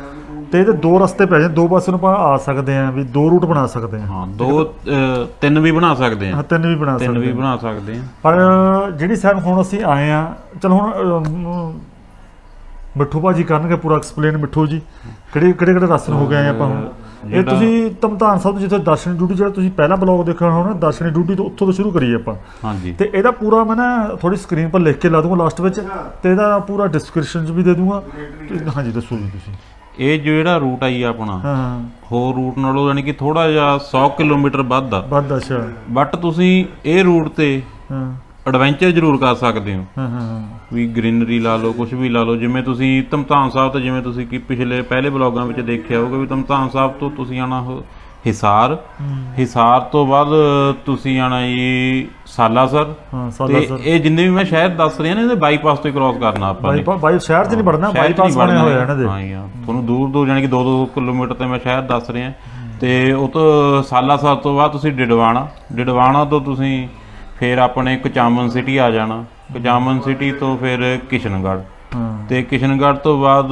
ਤੇ ਇਹਦੇ ਦੋ ਰਸਤੇ ਪੈ ਜਾਂਦੇ ਦੋ ਪਾਸੇ ਨੂੰ ਆਪਾਂ ਆ ਸਕਦੇ ਆਂ ਵੀ ਦੋ ਰੂਟ ਬਣਾ ਸਕਦੇ ਆਂ ਹਾਂ ਦੋ ਤਿੰਨ ਵੀ ਬਣਾ ਸਕਦੇ ਹਾਂ। ਆ ਤਿੰਨ ਵੀ ਬਣਾ ਤਿੰਨ ਸਕਦੇ ਵੀ ਆਂ। ਬਣਾ ਸਕਦੇ ਆ ਪਰ ਜਿਹੜੀ ਸਾਈਡ ਹੁਣ ਅਸੀਂ ਆਏ ਆ ਚਲ ਹੁਣ ਮਿੱਠੂ ਭਾਜੀ ਕਰਨਗੇ ਪੂਰਾ ਐਕਸਪਲੇਨ ਮਿੱਠੂ ਜੀ। ਕਿਹੜੇ ਕਿਹੜੇ ਕਿਹੜੇ ਰਸਤੇ ਨੂੰ ਹੋ ਗਏ ਆਪਾਂ ਹੁਣ? ਇਹ ਤੁਸੀਂ ਤਮਤਾਨ ਸਾਹਿਬ ਜਿੱਥੇ ਦਰਸ਼ਨ ਡਿਊਟੀ ਜਿਹੜਾ ਤੁਸੀਂ ਪਹਿਲਾ ਬਲੌਗ ਦੇਖਿਆ ਹੋਣਾ ਦਰਸ਼ਨੀ ਡਿਊਟੀ ਤੋਂ ਉੱਥੋਂ ਤੋਂ ਸ਼ੁਰੂ ਕਰੀਏ ਆਪਾਂ। ਹਾਂਜੀ। ਤੇ ਇਹਦਾ ਪੂਰਾ ਮੈਂ ਨਾ ਥੋੜੀ ਸਕਰੀਨ 'ਪਰ ਲਿਖ ਕੇ ਲਾ ਦੂੰਗਾ ਲਾਸਟ ਵਿੱਚ ਤੇ ਇਹਦਾ ਪੂਰਾ ਡਿਸਕ੍ਰਿਪਸ਼ਨ 'ਚ ਵੀ ਦੇ ਦੂੰਗਾ। ਹਾਂਜੀ ਦੱਸੋ ਜੀ ਤੁਸੀਂ। ਇਹ ਜਿਹੜਾ ਰੂਟ ਆਈ ਆਪਣਾ ਹਾਂ ਹਾਂ। ਹੋਰ ਰੂਟ ਨਾਲੋਂ ਯਾਨੀ ਕਿ ਥੋੜਾ ਜਿਹਾ 100 ਕਿਲੋਮੀਟਰ ਵੱਧ ਆ। ਵੱਧ ਅੱਛਾ। ਬਟ ਤੁਸੀਂ ਇਹ ਰੂਟ ਤੇ ਹਾਂ। ਐਡਵੈਂਚਰ ਜ਼ਰੂਰ ਕਰ ਸਕਦੇ ਹੋ। ਹਾਂ ਹਾਂ ਹਾਂ। ਵੀ ਗ੍ਰੀਨਰੀ ਲਾ ਲਓ ਕੁਝ ਵੀ ਲਾ ਲਓ। ਜਿਵੇਂ ਤੁਸੀਂ ਧਮਤਾਨ ਸਾਹਿਬ ਤੋਂ ਜਿਵੇਂ ਤੁਸੀਂ ਕੀ ਪਿਛਲੇ ਪਹਿਲੇ ਬਲੌਗਾਂ ਵਿੱਚ ਦੇਖਿਆ ਹੋਊਗਾ ਵੀ ਧਮਤਾਨ ਸਾਹਿਬ ਤੋਂ ਤੁਸੀਂ ਆਣਾ ਹਿਸਾਰ। ਹਿਸਾਰ ਤੋਂ ਬਾਅਦ ਤੁਸੀਂ ਆਣਾ ਜੀ ਸਾਲਾਸਰ। ਹਾਂ ਸਾਲਾ ਤੇ ਇਹ ਜਿੰਨੇ ਵੀ ਮੈਂ ਸ਼ਹਿਰ ਦੱਸ ਰਿਹਾ ਨਾ ਇਹਦੇ ਬਾਈਪਾਸ ਤੋਂ ਕ੍ਰਾਸ ਕਰਨਾ ਆਪਾਂ ਨੇ। ਬਾਈ ਬਾਈ ਸ਼ਹਿਰ 'ਚ ਨਹੀਂ ਵੜਨਾ ਬਾਈਪਾਸ ਬਣਿਆ ਹੋਇਆ ਇਹਨਾਂ ਦੇ। ਹਾਂ ਯਾਰ ਤੁਹਾਨੂੰ ਦੂਰ ਦੂਰ ਜਾਨੀ ਕਿ 2-2 ਕਿਲੋਮੀਟਰ ਤੇ ਮੈਂ ਸ਼ਹਿਰ ਦੱਸ ਰਿਹਾ। ਤੇ ਉਹ ਤੋਂ ਸਾਲਾਸਰ ਤੋਂ ਬਾਅਦ ਤੁਸੀਂ ਡਿਡਵਾਣਾ। ਡਿਡਵਾਣਾ ਤੋਂ ਤੁਸੀਂ ਫਿਰ ਆਪਣੇ ਕਚਾਮਨ ਸਿਟੀ ਆ ਜਾਣਾ। ਕਚਾਮਨ ਸਿਟੀ ਤੋਂ ਫਿਰ ਕਿਸ਼ਨਗੜ੍ਹ। ਤੇ ਕਿਸ਼ਨਗੜ੍ਹ ਤੋਂ ਬਾਅਦ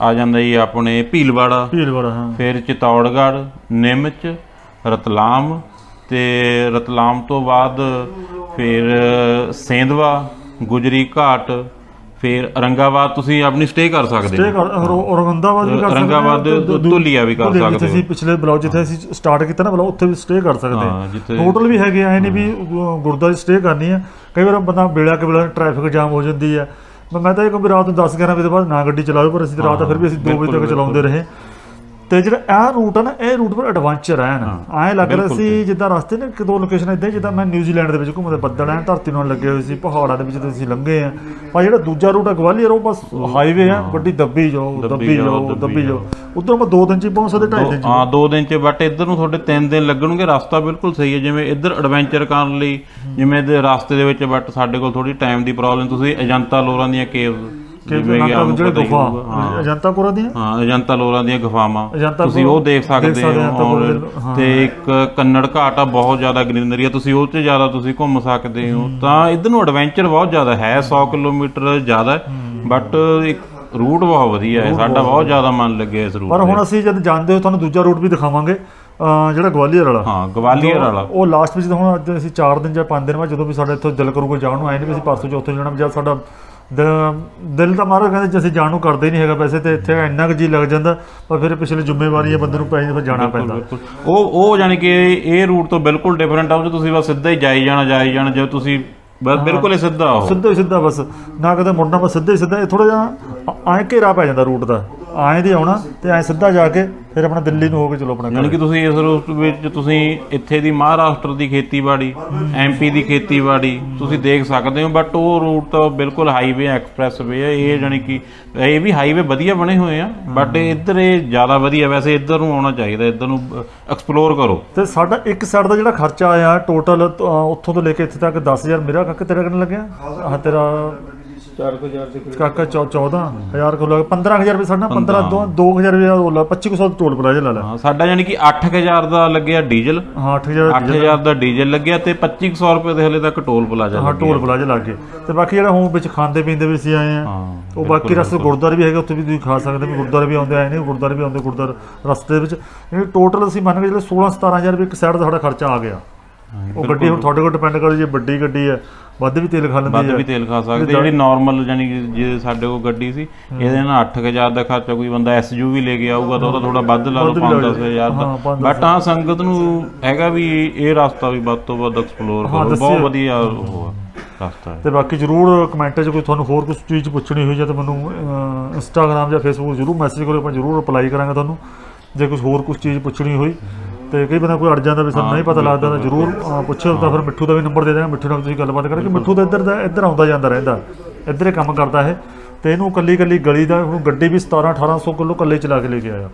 ਆ ਜਾਂਦਾ ਜੀ ਆਪਣੇ ਭੀਲਵਾੜਾ। ਭੀੜ ਬੜਾ ਹਾਂ। ਫਿਰ ਚਿਤੌੜਗੜ੍ਹ ਨਿਮਚ ਰਤਲਾਮ ਤੇ ਰਤਲਾਮ ਤੋਂ ਬਾਅਦ ਫਿਰ ਸੇਂਦਵਾ ਗੁਜਰੀ ਘਾਟ ਫਿਰ ਔਰੰਗਾਬਾਦ ਤੁਸੀਂ ਆਪਣੀ ਸਟੇ ਕਰ ਸਕਦੇ ਸਟੇ ਹੋ। ਕਰ ਔਰ- ਔਰੰਗਾਬਾਦ ਵੀ ਕਰ ਸਕਦੇ ਹਾਂ, ਔਰੰਗਾਬਾਦ, ਧੂਲੀਆ ਵੀ ਕਰ ਸਕਦੇ ਜਿੱਥੇ ਅਸੀਂ ਪਿਛਲੇ ਬਲੌਗ ਜਿੱਥੇ ਅਸੀਂ ਸਟਾਰਟ ਕੀਤਾ ਨਾ ਬਲੌਗ ਉੱਥੇ ਵੀ ਸਟੇ ਕਰ ਸਕਦੇ ਹਾਂ, ਹਾਂ ਹੋਟਲ ਵੀ ਹੈਗੇ ਆਏ ਨਹੀਂ ਵੀ ਗੁਰਦੁਆਰੇ ਸਟੇ ਕਰਨੀ ਆ। ਕਈ ਵਾਰ ਬੰਦਾ ਬੇੜਾ ਕੇ ਬੇੜਾ ਟ੍ਰੈਫਿਕ ਜਾਮ ਹੋ ਜਾਂਦੀ ਆ। ਮੈਂ ਤਾਂ ਇਹ ਕਹਿੰਦਾ ਰਾਤ ਨੂੰ 10 11 ਵਜੇ ਤੋਂ ਬਾਅਦ ਨਾ ਗੱਡੀ ਚਲਾਓ ਪਰ ਅਸੀਂ ਰਾਤ ਫਿਰ ਵੀ ਅਸੀਂ 2 ਵਜੇ ਤੱਕ ਚਲਾਉਂਦੇ ਰਹੇ। ਤੇ ਜਿਹੜਾ ਇਹ ਰੂਟ ਆ ਨਾ ਇਹ ਰੂਟ ਪਰ ਐਡਵੈਂਚਰ ਹੈ ਨਾ ਐਂ ਲੱਗ ਰਿਹਾ ਸੀ ਜਿੱਦਾਂ ਰਸਤੇ ਨੇ ਇੱਕ ਦੋ ਲੋਕੇਸ਼ਨ ਇਦਾਂ ਜਿੱਦਾਂ ਮੈਂ ਨਿਊਜ਼ੀਲੈਂਡ ਦੇ ਵਿੱਚ ਘੁੰਮਦੇ ਬੱਦਲ ਐਨ ਧਰਤੀ ਨਾਲ ਲੱਗੇ ਹੋਏ ਸੀ ਪਹਾੜਾਂ ਦੇ ਵਿੱਚ ਤੇ ਅਸੀਂ ਲੰਘੇ ਆ। ਪਰ ਜਿਹੜਾ ਦੂਜਾ ਰੂਟ ਆ ਗਵਾਲੀਅਰ ਉਹ ਬਸ ਹਾਈਵੇ ਆ ਗੱਡੀ ਦੱਬੀ ਜਾਓ ਦੱਬੀ ਜਾਓ, ਦੱਬੀ ਜਾਓ। ਉਧਰ ਮੈਂ 2 ਦਿਨ ਚ ਹੀ ਪਹੁੰਚ ਸਕਦੇ 2.5 ਦਿਨ ਚ ਹਾਂ। ਦੋ ਦਿਨ ਚ ਬਟ ਇੱਧਰ ਨੂੰ ਤੁਹਾਡੇ 3 ਦਿਨ ਲੱਗਣਗੇ ਰਸਤਾ ਬਿਲਕੁਲ ਸਹੀ ਹੈ। ਜਿਵੇਂ ਇੱਧਰ ਐਡਵੈਂਚਰ ਕਰਨ ਲਈ ਜਿਵੇਂ ਦੇ ਰਸਤੇ ਦੇ ਵਿੱਚ ਬਟ ਸਾਡੇ ਕੋਲ ਥੋੜੀ ਟਾਈਮ ਦੀ ਪ੍ਰੋਬਲਮ ਤੁਸੀਂ ਅਜੰਤਾ ਲੋਰਾਂ ਦੀਆਂ ਕੇਵਸ ਕਿ ਜਿਵੇਂ ਕਿ ਆਪ ਜਿਹੜੇ ਗੁਫਾ ਅਜੰਤਾ ਕੋਰਾ ਦੀਆਂ? ਹਾਂ ਅਜੰਤਾ ਲੋਰਾਂ ਦੀਆਂ ਗੁਫਾਵਾਂ। ਤੁਸੀਂ ਉਹ ਦੇਖ ਸਕਦੇ ਹਾਂ, ਔਰ। ਤੇ ਇੱਕ ਕੰਨੜ ਘਾਟ ਆ ਬਹੁਤ ਜ਼ਿਆਦਾ ਗ੍ਰੀਨਰੀ ਆ। ਤੁਸੀਂ ਉਹ 'ਚ ਜ਼ਿਆਦਾ ਤੁਸੀਂ ਘੁੰਮ ਸਕਦੇ ਹੋ। ਤਾਂ ਇਧਰ ਨੂੰ ਐਡਵੈਂਚਰ ਬਹੁਤ ਜ਼ਿਆਦਾ ਹੈ 100 ਕਿਲੋਮੀਟਰ ਜ਼ਿਆਦਾ। ਬਟ ਇੱਕ ਰੂਟ ਬਹੁਤ ਵਧੀਆ ਹੈ ਸਾਡਾ ਬਹੁਤ ਜ਼ਿਆਦਾ ਮਨ ਲੱਗਿਆ ਇਸ ਰੂਟ ਪਰ ਹੁਣ ਅਸੀਂ ਜਦ ਜਾਂਦੇ ਹੋ ਤੁਹਾਨੂੰ ਦੂਜਾ ਰੂਟ ਵੀ ਦਿਖਾਵਾਂਗੇ ਜਿਹੜਾ ਗਵਾਲੀਅਰ ਵਾਲਾ। ਹਾਂ ਗਵਾਲੀਅਰ ਵਾਲਾ। ਉਹ ਲਾਸਟ ਵਿੱਚ ਹੁਣ ਅੱਜ ਅਸੀਂ 4 ਦਿਨ ਜਾਂ 5 ਦਿਨ ਬਾਅਦ ਜਦੋਂ ਵੀ ਸਾਡਾ ਇੱਥੋਂ ਦਿਲ ਕਰੂਗਾ ਜਾਣ ਨੂੰ ਆਏ ਨਹੀਂ ਵੀ ਅਸੀਂ ਪਰਸੋਂ ਚੌਥੇ ਜਾਣਾ ਜਦ ਸਾਡਾ ਦਿਲ- ਦਿਲ ਤਾਂ ਮਾਰਾ ਕਹਿੰਦੇ ਜੇ ਅਸੀਂ ਜਾਣ ਨੂੰ ਕਰਦੇ ਨਹੀਂ ਹੈਗਾ ਵੈਸੇ ਤੇ ਇੱਥੇ ਇੰਨਾ ਕੁ ਜੀ ਲੱਗ ਜਾਂਦਾ ਪਰ ਫਿਰ ਪਿਛਲੇ ਜ਼ਿੰਮੇਵਾਰੀ ਹੈ ਬੰਦੇ ਨੂੰ ਪੈ ਫਿਰ ਜਾਣਾ ਪੈਂਦਾ। ਉਹ ਉਹ ਜਾਨੀ ਕਿ ਇਹ ਰੂਟ ਤੋਂ ਬਿਲਕੁਲ ਡਿਫਰੈਂਟ ਆ ਉਹ 'ਚ ਤੁਸੀਂ ਬਸ ਸਿੱਧਾ ਹੀ ਜਾਈ ਜਾਣਾ ਜਾਈ ਜਾਣਾ ਜੇ ਤੁਸੀਂ ਬਸ ਬਿਲਕੁਲ ਹੀ ਸਿੱਧਾ ਉਹ ਸਿੱਧਾ ਹੀ ਸਿੱਧਾ ਬਸ ਨਾ ਕਦੇ ਮੁੜਨਾ ਬਸ ਸਿੱਧਾ ਹੀ ਸਿੱਧਾ ਇਹ ਥੋੜਾ ਜਿਹਾ ਐਂ ਘੇਰਾ ਪੈ ਜਾਂਦਾ ਰੂਟ ਦਾ। ਐਂ ਦੀ ਆਉਣਾ ਤੇ ਐਂ ਸਿੱਧਾ ਜਾ ਕੇ ਫਿਰ ਆਪਣਾ ਦਿੱਲੀ ਨੂੰ ਹੋ ਕੇ ਚਲੋ ਆਪਣਾ ਯਾਨੀ ਕਿ ਤੁਸੀਂ ਇਸ ਰੂਟ ਵਿੱਚ ਤੁਸੀਂ ਇੱਥੇ ਦੀ ਮਹਾਰਾਸ਼ਟਰ ਦੀ ਖੇਤੀਬਾੜੀ ਐਮਪੀ ਦੀ ਖੇਤੀਬਾੜੀ ਤੁਸੀਂ ਦੇਖ ਸਕਦੇ ਹੋ ਬਟ ਉਹ ਰੂਟ ਤਾਂ ਬਿਲਕੁਲ ਹਾਈਵੇ ਐਕਸਪ੍ਰੈਸਵੇ ਹੈ ਇਹ ਯਾਨੀ ਕਿ ਇਹ ਵੀ ਹਾਈਵੇ ਵਧੀਆ ਬਣੇ ਹੋਏ ਆ ਬਟ ਇੱਧਰ ਇਹ ਜ਼ਿਆਦਾ ਵਧੀਆ ਵੈਸੇ ਇੱਧਰ ਨੂੰ ਆਉਣਾ ਚਾਹੀਦਾ ਇੱਧਰ ਨੂੰ ਐਕਸਪਲੋਰ ਕਰੋ। ਤੇ ਸਾਡਾ ਇੱਕ ਸਾਈਡ ਦਾ ਜਿਹੜਾ ਖਰਚਾ ਆਇਆ ਟੋਟਲ ਉੱਥੋਂ ਤੋਂ ਲੈ ਕੇ ਇੱਥੇ ਤੱਕ 10000 ਮੇਰਾ ਕਾਕਾ ਤੇਰਾ ਕਿੰਨਾ ਲੱਗਿਆ? ਆਹ ਤੇਰਾ 4000 ਦੇ ਕਾਕਾ 14000 ਕੋਲ 15000 ਰੁਪਏ ਸਾਡਾ 15 ਦੋ 2000 ਰੁਪਏ ਉਹ ਲਾ 2500 ਟੋਲ ਪਲਾਜ਼ਾ ਲਾ ਲਾ। ਹਾਂ ਸਾਡਾ ਯਾਨੀ ਕਿ 8000 ਦਾ ਲੱਗਿਆ ਡੀਜ਼ਲ। ਹਾਂ 8000 8000 ਦਾ ਡੀਜ਼ਲ। ਲੱਗਿਆ ਤੇ 2500 ਰੁਪਏ ਦੇ ਹਲੇ ਤੱਕ ਟੋਲ ਪਲਾਜ਼ਾ ਹਾਂ ਟੋਲ ਪਲਾਜ਼ਾ ਲੱਗ ਗਏ ਤੇ ਬਾਕੀ ਜਿਹੜਾ ਹੁਣ ਵਿੱਚ ਖਾਂਦੇ ਪੀਂਦੇ ਵੀ ਸੀ ਆਏ ਆ ਹਾਂ ਉਹ ਬਾਕੀ ਰਸਤੇ ਗੁਰਦੁਆਰੇ ਵੀ ਹੈਗੇ ਉੱਥੇ ਵੀ ਤੁਸੀਂ ਖਾ ਸਕਦੇ ਵੀ ਗੁਰਦੁਆਰੇ ਵੀ ਆਉਂਦੇ ਆਏ ਨੇ ਗੁਰਦੁਆਰੇ ਵੀ ਆਉਂਦੇ ਗੁਰਦੁਆਰੇ ਰਸਤੇ ਦੇ ਵਿੱਚ। ਇਹ ਟੋਟਲ ਅਸੀਂ ਮੰਨ ਕੇ ਜਿਹੜੇ 16 17000 ਰੁਪਏ ਇੱਕ ਸਾਈਡ ਦਾ ਸਾਡਾ ਖਰਚਾ ਆ ਗਿਆ। ਉਹ ਗੱਡੀ ਹੁਣ ਤੁਹਾਡੇ ਕੋਲ ਡਿਪੈਂਡ ਕਰੋ ਜੇ ਵੱਡੀ ਗੱਡੀ ਹੈ ਵੱਧ ਵੀ ਤੇਲ ਖਾ ਲੈਂਦੀ ਵੱਧ ਵੀ ਤੇਲ ਖਾ ਸਕਦੇ ਜਿਹੜੀ ਨਾਰਮਲ ਯਾਨੀ ਕਿ ਜੇ ਸਾਡੇ ਕੋਲ ਗੱਡੀ ਸੀ ਇਹਦੇ ਨਾਲ 8000 ਦਾ ਖਰਚਾ ਕੋਈ ਬੰਦਾ ਐਸਯੂਵੀ ਲੈ ਕੇ ਆਊਗਾ ਤਾਂ ਉਹਦਾ ਥੋੜਾ ਵੱਧ ਲਾ ਲਓ ਵੱਧ ਵੀ ਲੱਗ 5-10000 ਹਾਂ, ਦਾ ਬਟ ਹਾਂ ਸੰਗਤ ਨੂੰ ਹੈਗਾ ਵੀ ਇਹ ਰਸਤਾ ਵੀ ਵੱਧ ਤੋਂ ਵੱਧ ਐਕਸਪਲੋਰ ਕਰੋ। ਬਹੁਤ। ਵਧੀਆ ਉਹ ਆ ਰਸਤਾ ਤੇ ਬਾਕੀ ਜਰੂਰ ਕਮੈਂਟ 'ਚ ਕੋਈ ਤੁਹਾਨੂੰ ਹੋਰ ਕੁਝ ਚੀਜ਼ ਪੁੱਛਣੀ ਹੋਈ ਜਾਂ ਤਾਂ ਮੈਨੂੰ ਇੰਸਟਾਗ੍ਰam ਜਾਂ ਫੇਸਬੁੱਕ ਜਰੂਰ ਮੈਸੇਜ ਕਰੋ ਆਪਾਂ ਜਰੂਰ ਰਿਪਲਾਈ ਕਰਾਂਗੇ ਤੁਹਾਨੂੰ। ਜੇ ਕੁਝ ਹੋਰ ਕੁਝ ਚੀਜ਼ ਪੁੱਛਣੀ ਹੋਈ ਤੇ ਕਈ ਬੰਦਾ ਕੋਈ ਅੜ ਜਾਂਦਾ ਵੀ ਸਾਨੂੰ ਨਹੀਂ ਪਤਾ ਲੱਗਦਾ ਤਾਂ ਜਰੂਰ ਪੁੱਛੋ ਤਾਂ ਫਿਰ ਮਿੱਠੂ ਦਾ ਵੀ ਨੰਬਰ ਦੇ ਦੇਣਾ ਮਿੱਠੂ ਨਾਲ ਤੁਸੀਂ ਗੱਲਬਾਤ ਕਰਕੇ। ਮਿੱਠੂ ਤਾਂ ਇੱਧਰ ਦਾ ਇੱਧਰ ਆਉਂਦਾ ਜਾਂਦਾ ਰਹਿੰਦਾ ਇੱਧਰ ਹੀ ਕੰਮ ਕਰਦਾ ਇਹ। ਤੇ ਇਹਨੂੰ ਕੱਲੀ ਕੱਲੀ ਗਲੀ ਦਾ ਉਹਨੂੰ ਗੱਡੀ ਵੀ 17 1800 ਕਿਲੋ ਕੱਲੇ ਚਲਾ ਕੇ ਲੈ ਕੇ ਆਇਆ।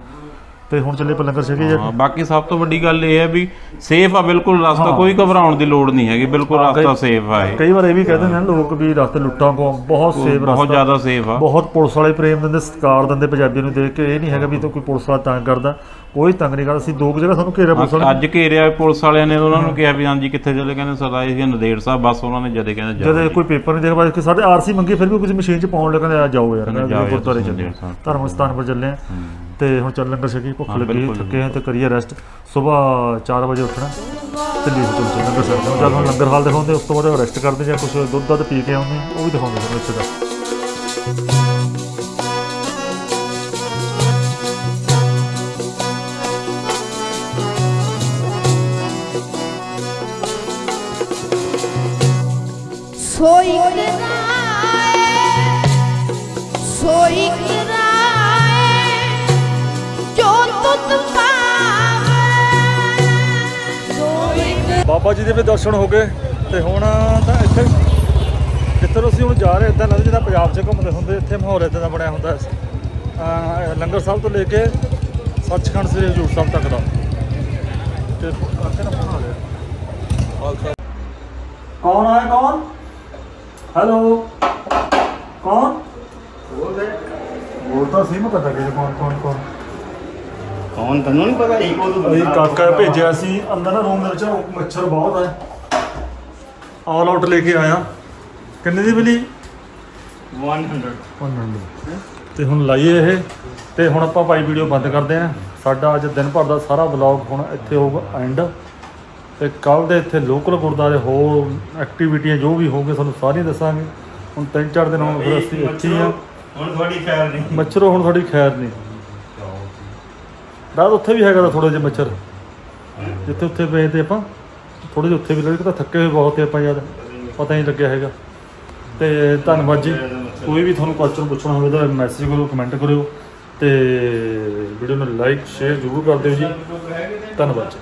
ਤੇ ਹੁਣ ਚੱਲੇ ਪਲੰਗਰ ਛਕੇ ਜੇ ਹਾਂ ਬਾਕੀ ਸਭ ਤੋਂ ਵੱਡੀ ਗੱਲ ਇਹ ਹੈ ਵੀ ਸੇਫ ਆ ਬਿਲਕੁਲ ਰਸਤਾ ਕੋਈ ਘਬਰਾਉਣ ਦੀ ਲੋੜ ਨਹੀਂ ਹੈਗੀ ਬਿਲਕੁਲ ਰਸਤਾ ਸੇਫ ਆ ਇਹ। ਕਈ ਵਾਰ ਇਹ ਵੀ ਕਹਿੰਦੇ ਨੇ ਲੋਕ ਵੀ ਰਸਤੇ ਲੁੱਟਾਂ ਕੋ ਬਹੁਤ ਸੇਫ ਬਹੁਤ ਰਸਤਾ। ਜ਼ਿਆਦਾ ਸੇਫ ਆ। ਬਹੁਤ ਪੁਲਿਸ ਵਾਲੇ ਪ੍ਰੇਮ ਦਿੰਦੇ ਸਤਿਕਾਰ ਦਿੰਦੇ ਪੰਜਾਬੀ ਨੂੰ ਦੇਖ ਕੇ। ਇਹ ਨਹੀਂ ਹੈਗਾ ਵੀ ਤਾਂ ਕੋਈ ਪੁਲਿਸ ਵਾਲਾ ਤੰਗ ਕਰਦਾ। ਕੋਈ ਤੰਗ ਨਹੀਂ ਕਰਦਾ। ਅਸੀਂ ਦੋ ਕੁ ਜਗ੍ਹਾ ਸਾਨੂੰ ਘੇਰਿਆ ਪੁਲਿਸ ਵਾਲੇ ਅੱਜ ਘੇਰਿਆ ਪੁਲਿਸ ਵਾਲਿਆਂ ਨੇ ਉਹਨਾਂ ਨੂੰ ਕਿਹਾ ਵੀ ਹਾਂਜੀ ਕਿੱਥੇ ਚਲੇ ਕਹਿੰਦੇ ਸਰਦਾਰ ਜੀ ਨਦੇੜ ਸਾਹਿਬ ਬਸ ਉਹਨਾਂ ਨੇ ਜਦੇ ਕਹਿੰਦੇ ਜਦ ਕੋਈ ਪੇਪਰ ਨਹੀਂ ਦੇਖ ਪਾਏ ਕਿ ਸਾਡੇ ਆਰਸੀ ਮੰਗੀ ਫਿਰ ਵੀ ਕੁਝ ਮਸ਼ੀਨ 'ਚ ਪਾਉਣ ਲੱਗੇ ਆ ਜਾਓ ਯਾਰ ਕਹਿੰਦੇ ਜਾਓ ਯਾਰ, ਗੁਰਦੁਆਰੇ ਚੱਲੇ। ਧਰਮ ਸਥਾਨ ਪਰ ਚੱਲੇ ਆ। ਤੇ ਹੁਣ ਚੱਲ ਲੰਗਰ ਛਕੀ ਭੁੱਖ ਹਾਂ, ਲੱਗੀ ਬਿਲਕੁਲ। ਥੱਕੇ ਆ ਤੇ ਕਰੀਏ ਰੈਸਟ ਸਵੇਰ 4 ਵਜੇ ਉੱਠਣਾ ਤੇ ਲੀਵ ਚੱਲ ਚੱਲ ਲੰਗਰ ਛਕਦੇ ਹਾਂ ਜਦ ਹੁਣ ਲੰਗਰ ਹਾਲ ਦਿਖਾਉਂਦੇ ਉਸ ਤੋਂ ਬਾਅਦ ਰੈਸਟ ਕਰਦੇ ਜਾਂ ਕੁਝ ਦੁੱਧ ਦੱਧ ਪੀ ਕੇ ਆਉਂਦੇ ਉਹ ਵੀ ਦਿਖਾਉਂਦੇ ਸਾਨੂੰ ਇੱਥੇ ਦਾ। ਸੋਈ ਕਰਾਏ ਸੋਈ ਕਰਾਏ ਜੋ ਤੁਤ ਪਾਵੇ ਸੋਈ ਕਰਾਏ ਬਾਬਾ ਜੀ ਦੇ ਵੀ ਦਰਸ਼ਨ ਹੋ ਗਏ ਤੇ ਹੁਣ ਤਾਂ ਇੱਥੇ ਨੂੰ ਅਸੀਂ ਹੁਣ ਜਾ ਰਹੇ ਇਦਾਂ ਲੱਗਦਾ ਜਿੱਦਾਂ ਪੰਜਾਬ 'ਚ ਘੁੰਮਦੇ ਹੁੰਦੇ ਇੱਥੇ ਮਾਹੌਲ ਇਦਾਂ ਦਾ ਬਣਿਆ ਹੁੰਦਾ। ਲੰਗਰ ਸਾਹਿਬ ਤੋਂ ਲੈ ਕੇ ਸੱਚਖੰਡ ਸ੍ਰੀ ਹਜ਼ੂਰ ਸਾਹਿਬ ਤੱਕ ਦਾ। ਤੇ ਕੌਣ ਆਇਆ ਕੌਣ? ਹੈਲੋ ਕੌਣ? ਬੋਲ ਤਾਂ ਸੀ ਮੈਂ ਪਤਾ ਕਿ ਕੌਣ ਕੌਣ ਕੌਣ? ਕੌਣ ਤੈਨੂੰ ਨਹੀਂ ਪਤਾ? ਇਹ ਕੋਲ ਇਹ ਕਾਕਾ ਭੇਜਿਆ ਸੀ ਅੰਦਰ ਨਾ ਰੂਮ ਦੇ ਵਿੱਚ ਉਹ ਮੱਛਰ ਬਹੁਤ ਹੈ। ਆਲ ਆਊਟ ਲੈ ਕੇ ਆਇਆ। ਕਿੰਨੇ ਦੀ ਬਿਲੀ 100 ਤੇ ਹੁਣ ਲਾਈਏ ਇਹ ਤੇ ਹੁਣ ਆਪਾਂ ਭਾਈ ਵੀਡੀਓ ਬੰਦ ਕਰਦੇ ਆਂ ਸਾਡਾ ਅੱਜ ਦਿਨ ਭਰ ਦਾ ਸਾਰਾ ਵਲੌਗ ਹੁਣ ਇੱਥੇ ਹੋਊਗਾ ਐਂਡ ਤੇ ਕੱਲ ਦੇ ਇੱਥੇ ਲੋਕਲ ਗੁਰਦਾਰੇ ਹੋਰ ਐਕਟੀਵਿਟੀਆਂ ਜੋ ਵੀ ਹੋਊਗੇ ਤੁਹਾਨੂੰ ਸਾਰੀਆਂ ਦੱਸਾਂਗੇ। ਹੁਣ ਤਿੰਨ ਚਾਰ ਦਿਨ ਹੁਣ ਫਿਰ ਅਸੀਂ ਹੀ ਆ ਹੁਣ ਤੁਹਾਡੀ ਖੈਰ ਨਹੀਂ। ਮੱਛਰੋ ਹੁਣ ਤੁਹਾਡੀ ਖੈਰ ਨਹੀਂ। ਰਾਤ ਉੱਥੇ ਵੀ ਹੈਗਾ ਤਾਂ ਥੋੜੇ ਜਿਹੇ ਮੱਛਰ। ਜਿੱਥੇ ਉੱਥੇ ਪਏ ਤੇ ਆਪਾਂ ਥੋੜੇ ਜਿਹੇ ਉੱਥੇ ਵੀ ਲੱਗੇ ਤਾਂ ਥੱਕੇ ਹੋਏ ਬਹੁਤ ਤੇ ਆਪਾਂ ਯਾਰ ਪਤਾ ਨਹੀਂ ਲੱਗਿਆ ਹੈਗਾ। ਤੇ ਧੰਨਵਾਦ ਜੀ। ਕੋਈ ਵੀ ਤੁਹਾਨੂੰ ਕੁਐਸਚਨ ਪੁੱਛਣਾ ਹੋਵੇ ਤਾਂ ਮੈਸੇਜ ਕਰੋ ਕਮੈਂਟ ਕਰਿਓ। ਤੇ ਵੀਡੀਓ ਨੂੰ ਲਾਈਕ ਸ਼ੇਅਰ ਜ਼ਰੂਰ ਕਰ ਦਿਓ ਜੀ। ਧੰਨਵਾਦ ਜੀ।